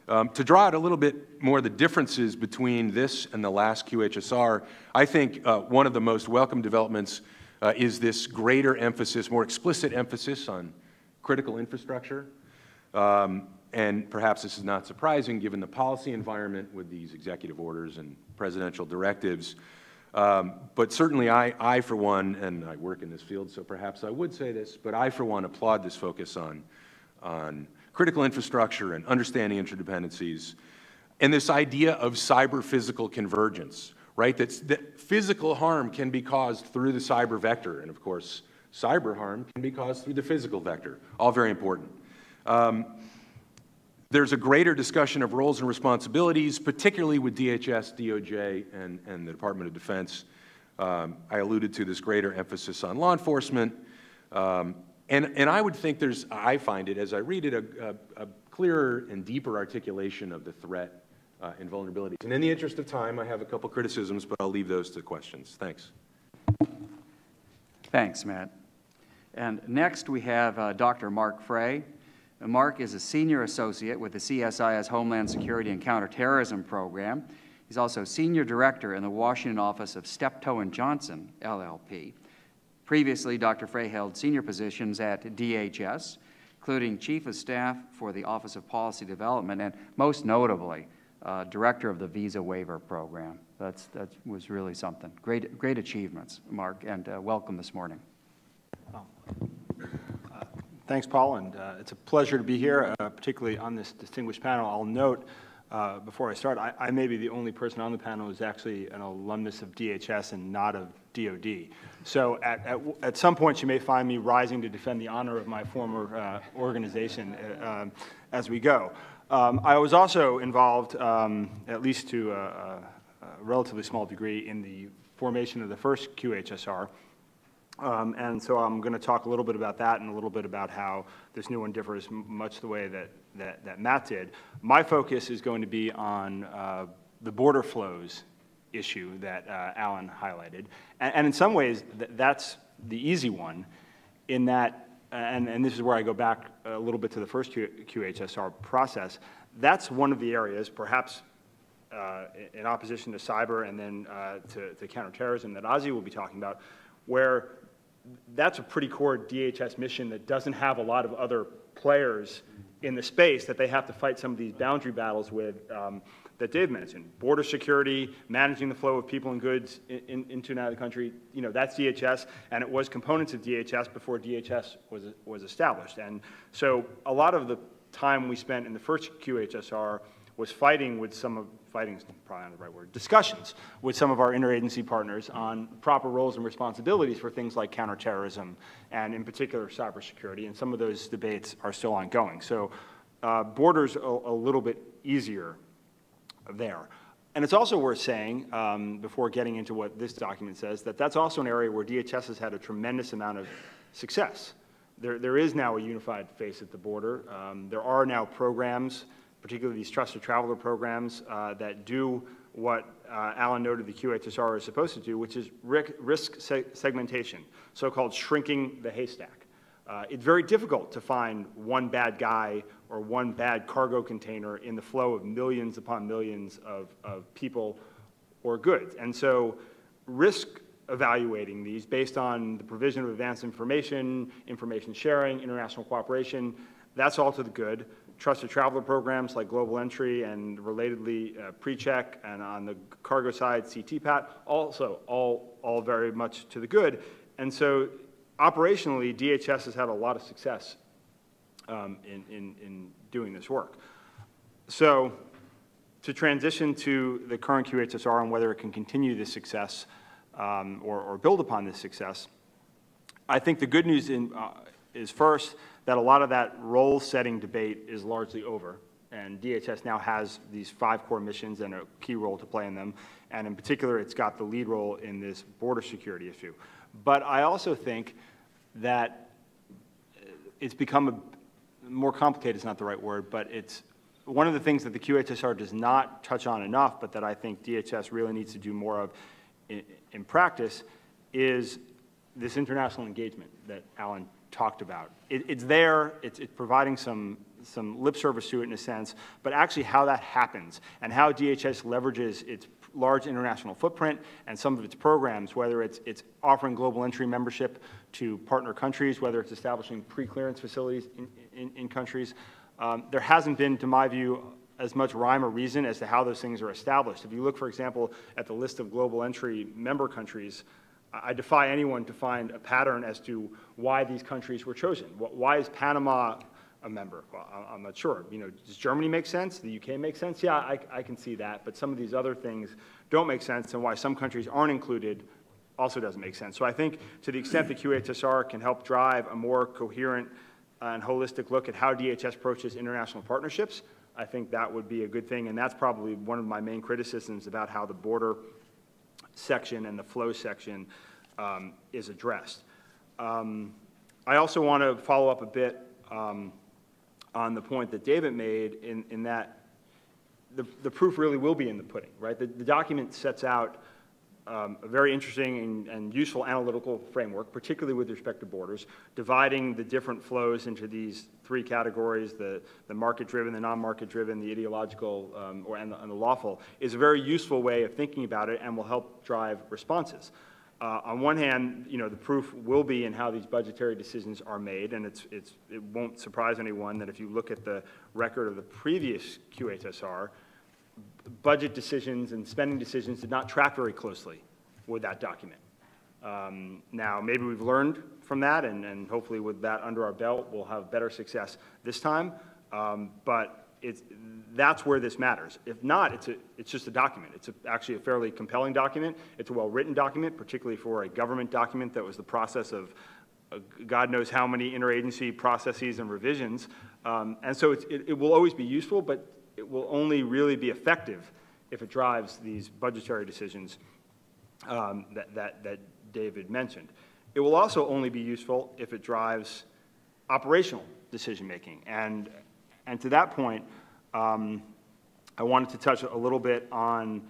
Um, to draw out a little bit more the differences between this and the last QHSR, I think uh, one of the most welcome developments uh, is this greater emphasis, more explicit emphasis on critical infrastructure. Um, and perhaps this is not surprising given the policy environment with these executive orders and presidential directives. Um, but certainly I, I, for one, and I work in this field, so perhaps I would say this, but I, for one, applaud this focus on, on critical infrastructure and understanding interdependencies and this idea of cyber-physical convergence, right? That's, that physical harm can be caused through the cyber vector, and of course, cyber harm can be caused through the physical vector. All very important. Um, there's a greater discussion of roles and responsibilities, particularly with DHS, DOJ, and, and the Department of Defense. Um, I alluded to this greater emphasis on law enforcement. Um, and, and I would think there's, I find it, as I read it, a, a, a clearer and deeper articulation of the threat uh, and vulnerabilities. And in the interest of time, I have a couple criticisms, but I'll leave those to questions. Thanks. Thanks, Matt. And next we have uh, Dr. Marc Frey. Uh, Marc is a senior associate with the CSIS Homeland Security and Counterterrorism Program. He's also senior director in the Washington office of Steptoe and Johnson, LLP. Previously, Dr. Frey held senior positions at DHS, including Chief of Staff for the Office of Policy Development, and most notably, uh, director of the visa waiver program. That's, that was really something. Great, great achievements, Marc, and uh, welcome this morning. Well, uh, thanks, Paul, and uh, it's a pleasure to be here, uh, particularly on this distinguished panel. I'll note uh, before I start, I, I, may be the only person on the panel who's actually an alumnus of DHS and not of DOD. So at, at, at some point, you may find me rising to defend the honor of my former organization um, as we go. Um, I was also involved, um, at least to a, a, relatively small degree, in the formation of the first QHSR. Um, and so I'm going to talk a little bit about that and a little bit about how this new one differs much the way that, that, that Matt did. My focus is going to be on uh, the border flows issue that uh, Alan highlighted. And, and, in some ways, th that's the easy one in that and, and this is where I go back a little bit to the first QHSR process, that's one of the areas, perhaps uh, in opposition to cyber and then uh, to, to counterterrorism that Ozzie will be talking about, where that's a pretty core DHS mission that doesn't have a lot of other players in the space that they have to fight some of these boundary battles with. Um, that Dave mentioned, border security, managing the flow of people and goods in, in, into and out of the country, you know, that's DHS, and it was components of DHS before DHS was, was established. And so a lot of the time we spent in the first QHSR was fighting with some of, fighting is probably not the right word, discussions with some of our interagency partners on proper roles and responsibilities for things like counterterrorism and in particular cybersecurity, and some of those debates are still ongoing. So uh, borders a, a little bit easier there. And it's also worth saying, um, before getting into what this document says, that that's also an area where DHS has had a tremendous amount of success. There, there is now a unified face at the border. Um, there are now programs, particularly these trusted traveler programs, uh, that do what uh, Alan noted the QHSR is supposed to do, which is risk segmentation, so-called shrinking the haystack. Uh, it's very difficult to find one bad guy or one bad cargo container in the flow of millions upon millions of, of people or goods. And so risk evaluating these based on the provision of advanced information, information sharing, international cooperation, that's all to the good. Trusted traveler programs like Global Entry and relatedly uh, PreCheck and on the cargo side, CTPAT, also all, all very much to the good. And so operationally, DHS has had a lot of success um, in, in, in doing this work. So to transition to the current QHSR and whether it can continue this success um, or, or, build upon this success, I think the good news in, uh, is first that a lot of that role setting debate is largely over. And DHS now has these five core missions and a key role to play in them. And in particular, it's got the lead role in this border security issue. But I also think that it's become a, more complicated is not the right word, but it's one of the things that the QHSR does not touch on enough, but that I think DHS really needs to do more of in, in practice, is this international engagement that Alan talked about. It, it's there, it's, it's, providing some, some lip service to it in a sense, but actually how that happens and how DHS leverages its large international footprint and some of its programs, whether it's, it's offering global entry membership to partner countries, whether it's establishing pre-clearance facilities in, in, in countries, um, there hasn't been, to my view, as much rhyme or reason as to how those things are established. If you look, for example, at the list of global entry member countries, I defy anyone to find a pattern as to why these countries were chosen. Why is Panama a member? Well, I'm not sure. You know, does Germany make sense? The UK make sense? Yeah, I, I can see that. But some of these other things don't make sense, and why some countries aren't included also doesn't make sense. So I think to the extent that QHSR can help drive a more coherent and holistic look at how DHS approaches international partnerships, I think that would be a good thing. And that's probably one of my main criticisms about how the border section and the flow section um, is addressed. Um, I also want to follow up a bit um, on the point that David made in, in that the, the proof really will be in the pudding, right? The, the document sets out um, a very interesting and, and, useful analytical framework, particularly with respect to borders, dividing the different flows into these three categories, the, the market-driven, the non-market-driven, the ideological, um, or, and the, and, the, lawful, is a very useful way of thinking about it and will help drive responses. Uh, on one hand, you know, the proof will be in how these budgetary decisions are made, and it's, it's, it won't surprise anyone that if you look at the record of the previous QHSR, budget decisions and spending decisions did not track very closely with that document. Um, now, maybe we've learned from that, and, and, hopefully with that under our belt, we'll have better success this time. Um, but it's, that's where this matters. If not, it's, a, it's just a document. It's a, actually a fairly compelling document. It's a well-written document, particularly for a government document that was the process of uh, God knows how many interagency processes and revisions. Um, and so it, it will always be useful, but it will only really be effective if it drives these budgetary decisions um, that, that, that David mentioned. It will also only be useful if it drives operational decision making. And, and to that point, um, I wanted to touch a little bit on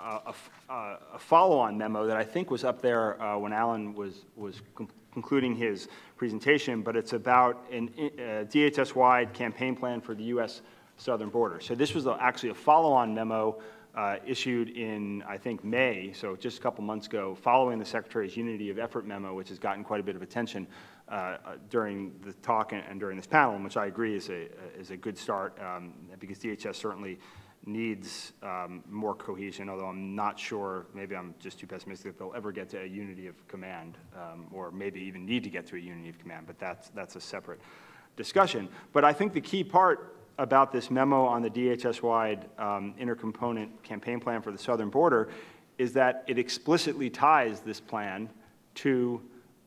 uh, a, uh, a follow-on memo that I think was up there uh, when Alan was, was concluding his presentation, but it's about a uh, DHS-wide campaign plan for the U.S southern border. So this was actually a follow-on memo uh, issued in, I think, May, so just a couple months ago, following the Secretary's Unity of Effort memo, which has gotten quite a bit of attention uh, uh during the talk and, and, during this panel, which I agree is a, is a good start um, because DHS certainly needs um, more cohesion, although I'm not sure, maybe I'm just too pessimistic that they'll ever get to a unity of command, um, or maybe even need to get to a unity of command, but that's, that's a separate discussion. But I think the key part about this memo on the DHS-wide um, intercomponent campaign plan for the southern border is that it explicitly ties this plan to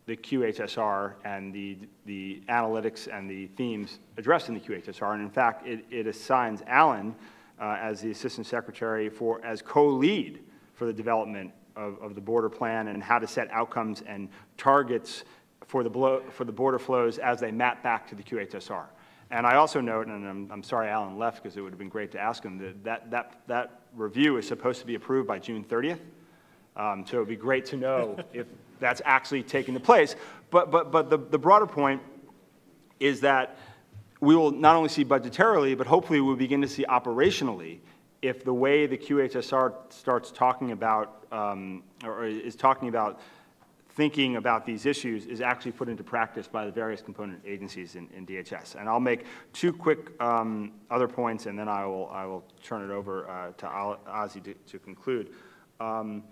the QHSR and the, the analytics and the themes addressed in the QHSR. And in fact, it, it assigns Alan uh, as the Assistant Secretary for, as co-lead for the development of, of the border plan and how to set outcomes and targets for the, for the border flows as they map back to the QHSR. And I also note, and I'm, I'm sorry Alan left because it would have been great to ask him, that that, that, that review is supposed to be approved by June 30th. Um, so it would be great to know if that's actually taking the place. But, but, but the, the broader point is that we will not only see budgetarily, but hopefully we'll begin to see operationally if the way the QHSR starts talking about, um, or is talking about thinking about these issues is actually put into practice by the various component agencies in, in DHS. And I'll make two quick um, other points, and then I will, I will turn it over uh, to Ozzie to, to conclude. Um,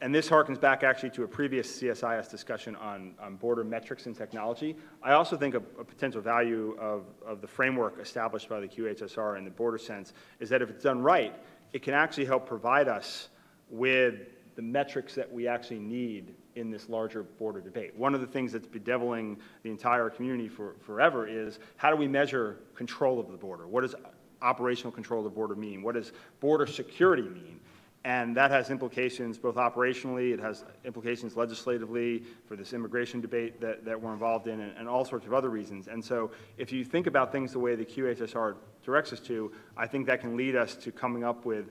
and this harkens back actually to a previous CSIS discussion on, on border metrics and technology. I also think a, a, potential value of, of the framework established by the QHSR in the border sense is that if it's done right, it can actually help provide us with the metrics that we actually need in this larger border debate. One of the things that's bedeviling the entire community for, forever is how do we measure control of the border? What does operational control of the border mean? What does border security mean? And that has implications both operationally, it has implications legislatively for this immigration debate that, that we're involved in, and, and all sorts of other reasons. And so if you think about things the way the QHSR directs us to, I think that can lead us to coming up with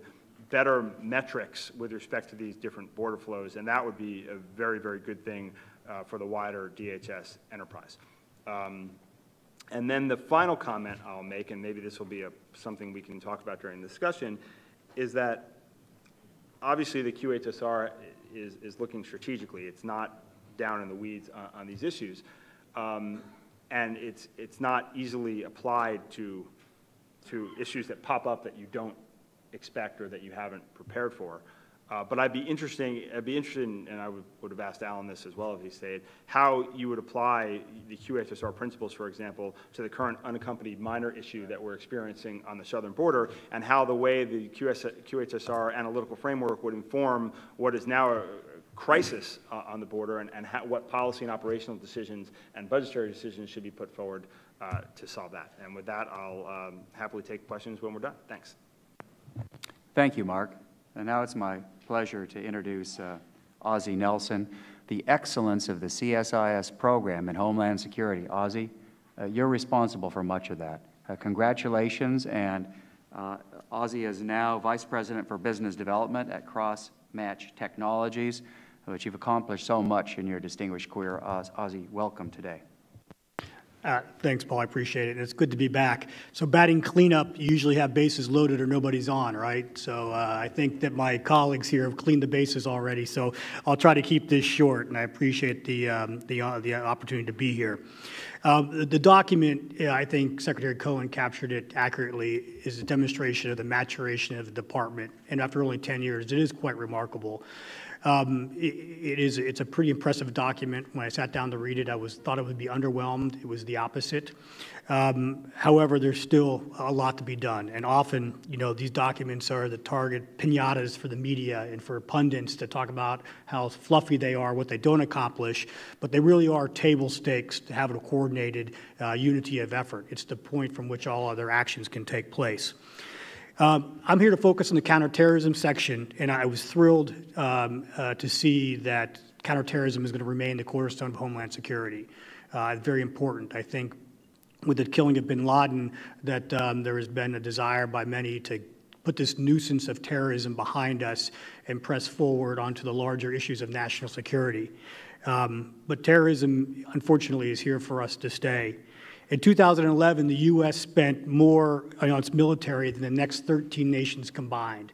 better metrics with respect to these different border flows, and that would be a very, very good thing uh, for the wider DHS enterprise. Um, and then the final comment I'll make, and maybe this will be a, something we can talk about during the discussion, is that obviously the QHSR is, is looking strategically. It's not down in the weeds on, on these issues. Um, and it's, it's not easily applied to, to issues that pop up that you don't expect or that you haven't prepared for. Uh, but I'd be interesting. I'd be interested, in, and I would, would have asked Alan this as well if he stayed, how you would apply the QHSR principles, for example, to the current unaccompanied minor issue that we're experiencing on the southern border, and how the way the QS, QHSR analytical framework would inform what is now a crisis uh, on the border, and, and how, what policy and operational decisions and budgetary decisions should be put forward uh, to solve that. And with that, I'll um, happily take questions when we're done. Thanks. Thank you, Marc. And now it's my pleasure to introduce uh, Ozzie Nelson, the excellence of the CSIS program in Homeland Security. Ozzie, uh, you're responsible for much of that. Uh, congratulations, and uh, Ozzie is now Vice President for Business Development at Cross Match Technologies, which you've accomplished so much in your distinguished career. Oz Ozzie, welcome today. Thanks, Paul. I appreciate it. It's good to be back. So batting cleanup, you usually have bases loaded or nobody's on, right? So uh, I think that my colleagues here have cleaned the bases already. So I'll try to keep this short, and I appreciate the um, the, uh, the opportunity to be here. Um, the, the, document, I think Secretary Cohn captured it accurately, is a demonstration of the maturation of the department. And after only 10 years, it is quite remarkable. Um, it, it is, it's a pretty impressive document. When I sat down to read it, I was, thought it would be underwhelmed. It was the opposite. Um, however, there's still a lot to be done. And often, you know, these documents are the target pinatas for the media and for pundits to talk about how fluffy they are, what they don't accomplish, but they really are table stakes to have a coordinated uh, unity of effort. It's the point from which all other actions can take place. Um, I'm here to focus on the counterterrorism section, and I was thrilled um, uh, to see that counterterrorism is going to remain the cornerstone of Homeland Security. Uh, very important. I think with the killing of bin Laden, that um, there has been a desire by many to put this nuisance of terrorism behind us and press forward onto the larger issues of national security. Um, but terrorism, unfortunately, is here for us to stay. In 2011, the U.S. spent more on its military than the next 13 nations combined.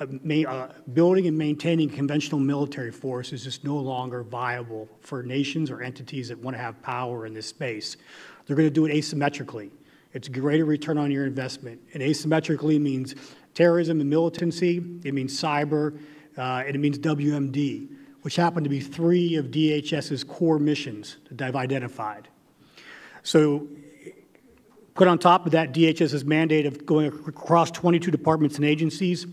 Uh, may, uh, building and maintaining conventional military force is just no longer viable for nations or entities that want to have power in this space. They're going to do it asymmetrically. It's greater return on your investment. And asymmetrically means terrorism and militancy, it means cyber, uh, and it means WMD, which happen to be three of DHS's core missions that I've identified. So put on top of that DHS's mandate of going across 22 departments and agencies,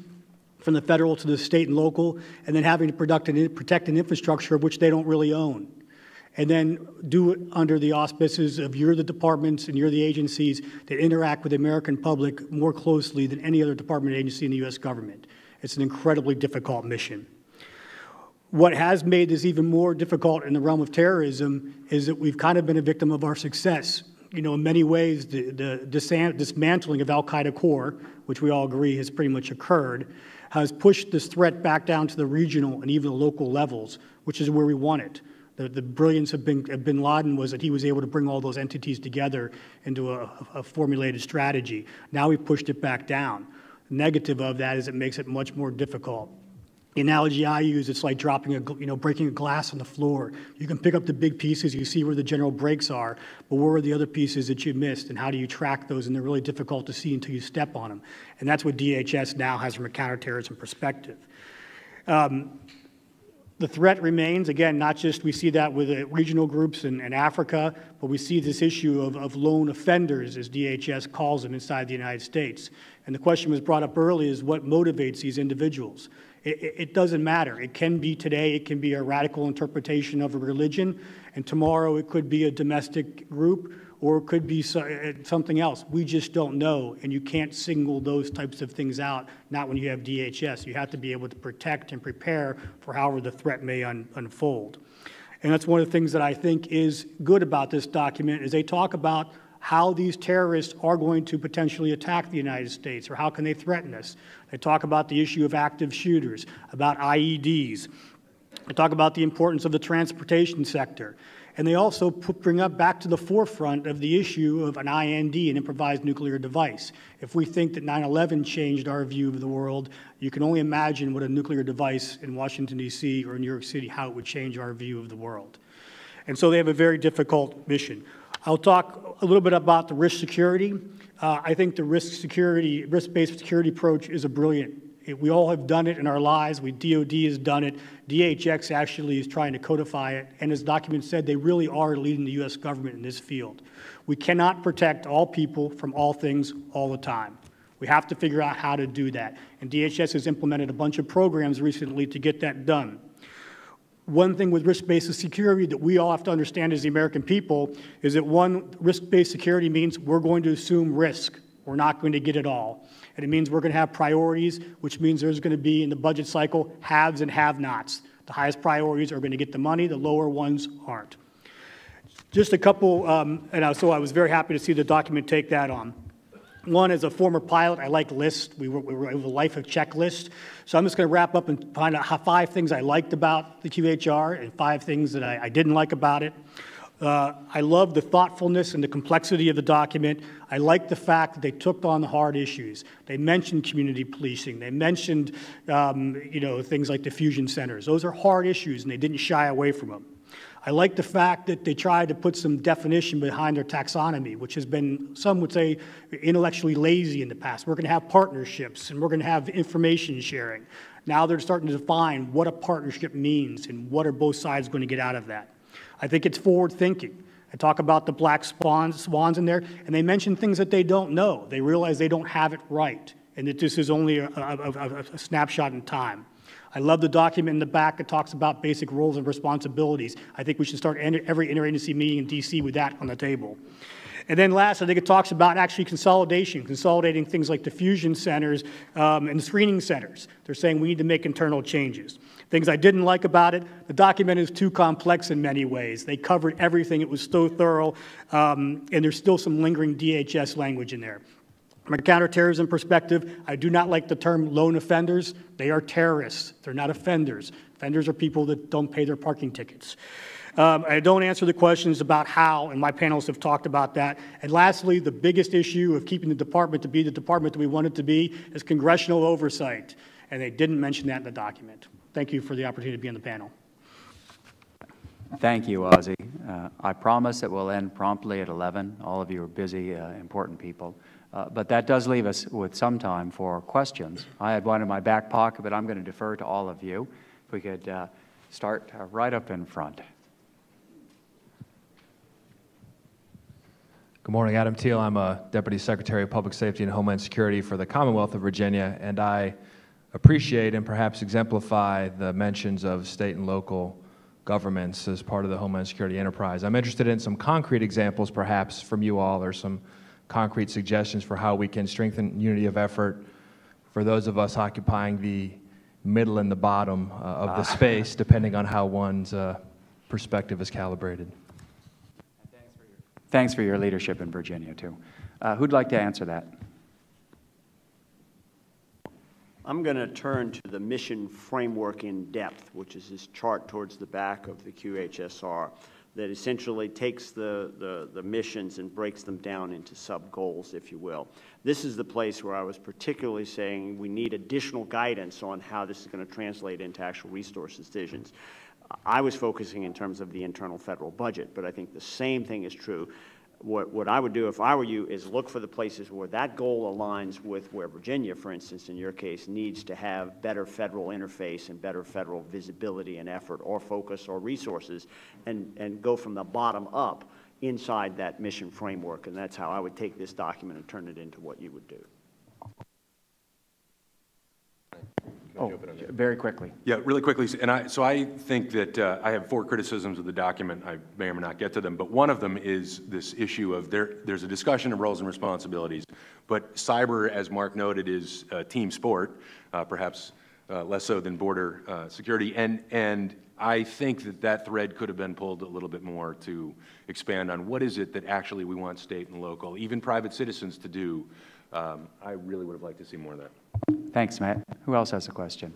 from the federal to the state and local, and then having to protect an, protect an infrastructure of which they don't really own. And then do it under the auspices of you're the departments and you're the agencies that interact with the American public more closely than any other department agency in the U.S. government. It's an incredibly difficult mission. What has made this even more difficult in the realm of terrorism is that we've kind of been a victim of our success. You know, in many ways, the, the dismantling of Al Qaeda core, which we all agree has pretty much occurred, has pushed this threat back down to the regional and even the local levels, which is where we want it. The, the brilliance of bin, of bin Laden was that he was able to bring all those entities together into a, a formulated strategy. Now we've pushed it back down. The negative of that is it makes it much more difficult. The analogy I use, it's like dropping a, you know, breaking a glass on the floor. You can pick up the big pieces, you see where the general breaks are, but where are the other pieces that you missed, and how do you track those? And they're really difficult to see until you step on them. And that's what DHS now has from a counterterrorism perspective. Um, the threat remains, again, not just we see that with regional groups in, in, Africa, but we see this issue of, of lone offenders, as DHS calls them, inside the United States. And the question was brought up early is what motivates these individuals? It, it, doesn't matter. It can be today, it can be a radical interpretation of a religion, and tomorrow it could be a domestic group or it could be uh, something else. We just don't know, and you can't single those types of things out, not when you have DHS. You have to be able to protect and prepare for however the threat may un unfold. And that's one of the things that I think is good about this document is they talk about how these terrorists are going to potentially attack the United States or how can they threaten us. They talk about the issue of active shooters, about IEDs. They talk about the importance of the transportation sector. And they also put, bring up back to the forefront of the issue of an IND, an improvised nuclear device. If we think that 9 11 changed our view of the world, you can only imagine what a nuclear device in Washington, D.C. or in New York City, how it would change our view of the world. And so they have a very difficult mission. I'll talk a little bit about the risk security. Uh, I think the risk security, risk-based security approach is a brilliant. It, we all have done it in our lives. We DoD has done it. DHS actually is trying to codify it, and as documents said, they really are leading the U.S. government in this field. We cannot protect all people from all things all the time. We have to figure out how to do that, and DHS has implemented a bunch of programs recently to get that done. One thing with risk-based security that we all have to understand as the American people is that one, risk-based security means we're going to assume risk. We're not going to get it all. And it means we're going to have priorities, which means there's going to be, in the budget cycle, haves and have-nots. The highest priorities are going to get the money, the lower ones aren't. Just a couple, um, and so I was very happy to see the document take that on. One, as a former pilot, I like lists. We were, we were a life of checklist. So I'm just going to wrap up and find out how five things I liked about the QHR and five things that I, I didn't like about it. Uh, I love the thoughtfulness and the complexity of the document. I like the fact that they took on the hard issues. They mentioned community policing. They mentioned, um, you know, things like diffusion centers. Those are hard issues, and they didn't shy away from them. I like the fact that they tried to put some definition behind their taxonomy, which has been, some would say, intellectually lazy in the past. We're going to have partnerships and we're going to have information sharing. Now they're starting to define what a partnership means and what are both sides going to get out of that. I think it's forward thinking. I talk about the black swans, swans in there, and they mention things that they don't know. They realize they don't have it right, and that this is only a, a, a, a snapshot in time. I love the document in the back that talks about basic roles and responsibilities. I think we should start every interagency meeting in DC with that on the table. And then last, I think it talks about actually consolidation, consolidating things like diffusion centers um, and screening centers. They're saying we need to make internal changes. Things I didn't like about it, the document is too complex in many ways. They covered everything. It was so thorough, um, and there's still some lingering DHS language in there. From a counterterrorism perspective, I do not like the term lone offenders. They are terrorists. They're not offenders. Offenders are people that don't pay their parking tickets. Um, I don't answer the questions about how, and my panelists have talked about that. And lastly, the biggest issue of keeping the department to be the department that we want it to be is congressional oversight. And they didn't mention that in the document. Thank you for the opportunity to be on the panel. Thank you, Ozzie. Uh, I promise it will end promptly at 11. All of you are busy, uh, important people. Uh, but that does leave us with some time for questions. I had one in my back pocket, but I'm going to defer to all of you. If we could uh, start uh, right up in front. Good morning, Adam Thiel. I'm a Deputy Secretary of Public Safety and Homeland Security for the Commonwealth of Virginia, and I appreciate and perhaps exemplify the mentions of state and local governments as part of the Homeland Security enterprise. I'm interested in some concrete examples, perhaps, from you all or some concrete suggestions for how we can strengthen unity of effort for those of us occupying the middle and the bottom uh, of the ah. space, depending on how one's uh, perspective is calibrated. Thanks for your leadership in Virginia, too. Uh, who'd like to answer that? I'm going to turn to the mission framework in depth, which is this chart towards the back of the QHSR that essentially takes the, the, the, missions and breaks them down into sub-goals, if you will. This is the place where I was particularly saying we need additional guidance on how this is going to translate into actual resource decisions. I was focusing in terms of the internal federal budget, but I think the same thing is true what, what I would do if I were you is look for the places where that goal aligns with where Virginia, for instance, in your case, needs to have better federal interface and better federal visibility and effort or focus or resources and, and go from the bottom up inside that mission framework. And that's how I would take this document and turn it into what you would do. Oh, very quickly. Yeah, really quickly. And I, so I think that uh, I have four criticisms of the document. I may or may not get to them, but one of them is this issue of there, there's a discussion of roles and responsibilities, but cyber, as Mark noted, is a team sport, uh, perhaps uh, less so than border uh, security. And, and I think that that thread could have been pulled a little bit more to expand on what is it that actually we want state and local, even private citizens to do. Um, I really would have liked to see more of that. Thanks, Matt. Who else has a question?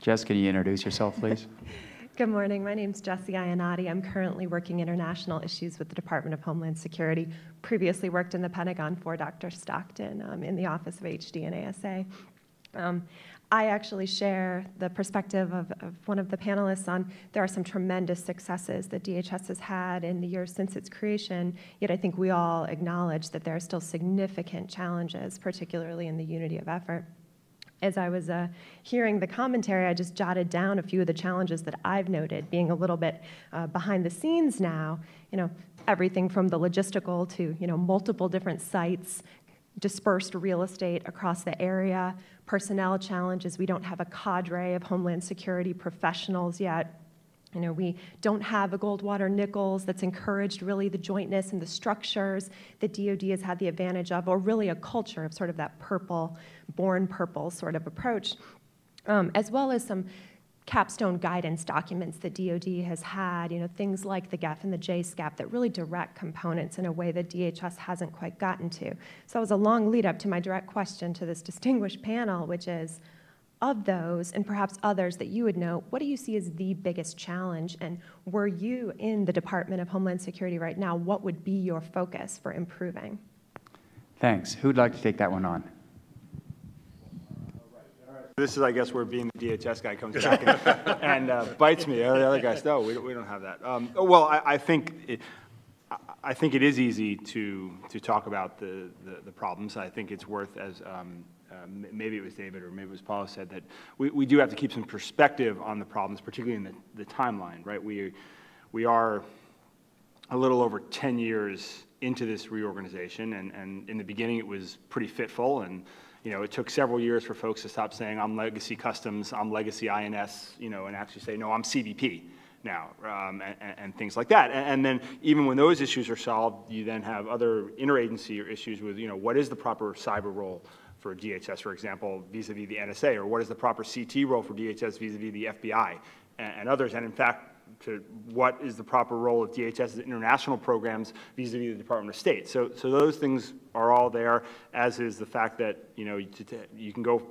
Jess, can you introduce yourself, please? Good morning. My name is Jessie Ionati. I'm currently working international issues with the Department of Homeland Security. Previously worked in the Pentagon for Dr. Stockton um, in the Office of HD and ASA. Um, I actually share the perspective of, of, one of the panelists on there are some tremendous successes that DHS has had in the years since its creation, yet I think we all acknowledge that there are still significant challenges, particularly in the unity of effort. As I was uh, hearing the commentary, I just jotted down a few of the challenges that I've noted, being a little bit uh, behind the scenes now. You know, everything from the logistical to you know multiple different sites, dispersed real estate across the area, personnel challenges. We don't have a cadre of Homeland Security professionals yet. You know, we don't have a Goldwater Nichols that's encouraged really the jointness and the structures that DoD has had the advantage of, or really a culture of sort of that purple, born purple sort of approach, um, as well as some capstone guidance documents that DoD has had, you know, things like the GEF and the JSCAP that really direct components in a way that DHS hasn't quite gotten to. So it was a long lead up to my direct question to this distinguished panel, which is, of those and perhaps others that you would know, what do you see as the biggest challenge? And were you in the Department of Homeland Security right now, what would be your focus for improving? Thanks. Who'd like to take that one on? This is, I guess, where being the DHS guy comes back and, and uh, bites me. The other guys, no, we don't, we don't have that. Um, well, I, I think it, I think it is easy to to talk about the, the, the problems. I think it's worth, as um, uh, maybe it was David or maybe it was Paul said, that we, we do have to keep some perspective on the problems, particularly in the, the timeline, right? We, we are a little over 10 years into this reorganization, and, and in the beginning it was pretty fitful, and you know, it took several years for folks to stop saying, I'm legacy customs, I'm legacy INS, you know, and actually say, no, I'm CBP now, um, and, and, things like that. And, and, then even when those issues are solved, you then have other interagency issues with, you know, what is the proper cyber role for DHS, for example, vis-a-vis -vis the NSA, or what is the proper CT role for DHS vis-a-vis -vis the FBI and, and others. And in fact, to what is the proper role of DHS's international programs vis-a-vis the Department of State. So, so those things are all there, as is the fact that you know you, you can go,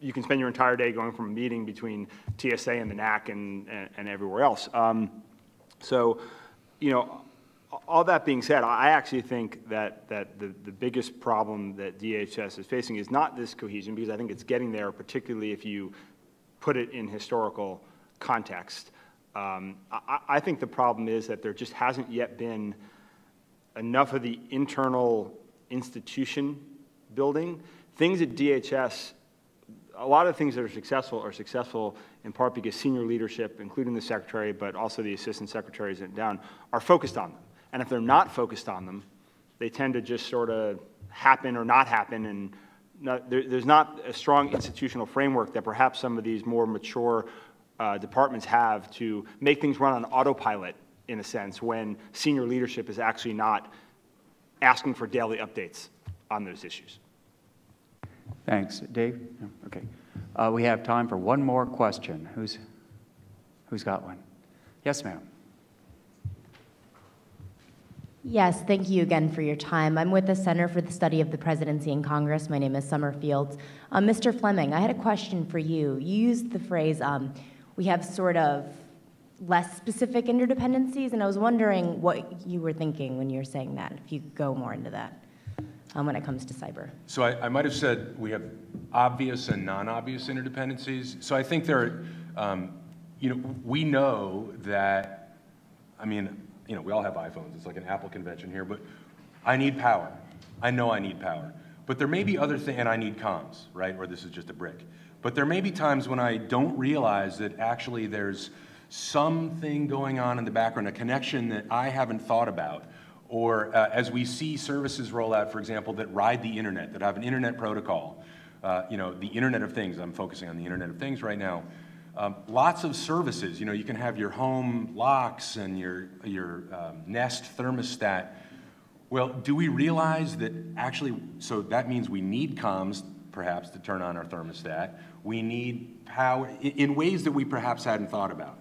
you can spend your entire day going from a meeting between TSA and the NAC and, and, and everywhere else. Um, so, you know, all that being said, I actually think that, that the, the biggest problem that DHS is facing is not this cohesion, because I think it's getting there, particularly if you put it in historical context. Um, I, I, think the problem is that there just hasn't yet been enough of the internal institution building. Things at DHS, a lot of things that are successful are successful in part because senior leadership, including the secretary, but also the assistant secretaries and down, are focused on them. And if they're not focused on them, they tend to just sort of happen or not happen and not, there, there's not a strong institutional framework that perhaps some of these more mature uh, departments have to make things run on autopilot, in a sense, when senior leadership is actually not asking for daily updates on those issues. Thanks. Dave? Okay. Uh, we have time for one more question. Who's, who's got one? Yes, ma'am. Yes, thank you again for your time. I'm with the Center for the Study of the Presidency in Congress. My name is Summer Fields. Uh, Mr. Fleming, I had a question for you. You used the phrase, um, we have sort of less specific interdependencies, and I was wondering what you were thinking when you were saying that, if you could go more into that um, when it comes to cyber. So I, I might have said we have obvious and non-obvious interdependencies. So I think there are, um, you know, we know that, I mean, you know, we all have iPhones. It's like an Apple convention here, but I need power. I know I need power. But there may be other things, and I need comms, right? Or this is just a brick. But there may be times when I don't realize that actually there's something going on in the background, a connection that I haven't thought about. Or uh, as we see services roll out, for example, that ride the internet, that have an internet protocol, uh, you know, the Internet of Things, I'm focusing on the Internet of Things right now. Um, lots of services, you know, you can have your home locks and your, your um, Nest thermostat. Well, do we realize that actually, so that means we need comms perhaps to turn on our thermostat. We need power in ways that we perhaps hadn't thought about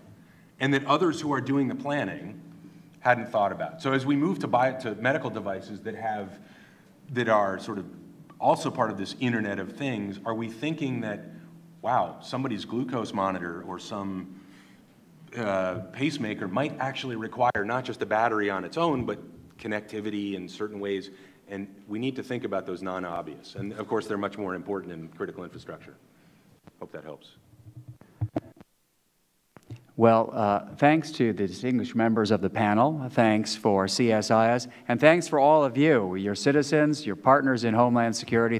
and that others who are doing the planning hadn't thought about. So as we move to, buy, to medical devices that have, that are sort of also part of this Internet of Things, are we thinking that, wow, somebody's glucose monitor or some uh, pacemaker might actually require not just a battery on its own, but connectivity in certain ways, and we need to think about those non-obvious. And of course, they're much more important in critical infrastructure. Hope that helps. Well, uh, thanks to the distinguished members of the panel. Thanks for CSIS. And thanks for all of you, your citizens, your partners in Homeland Security.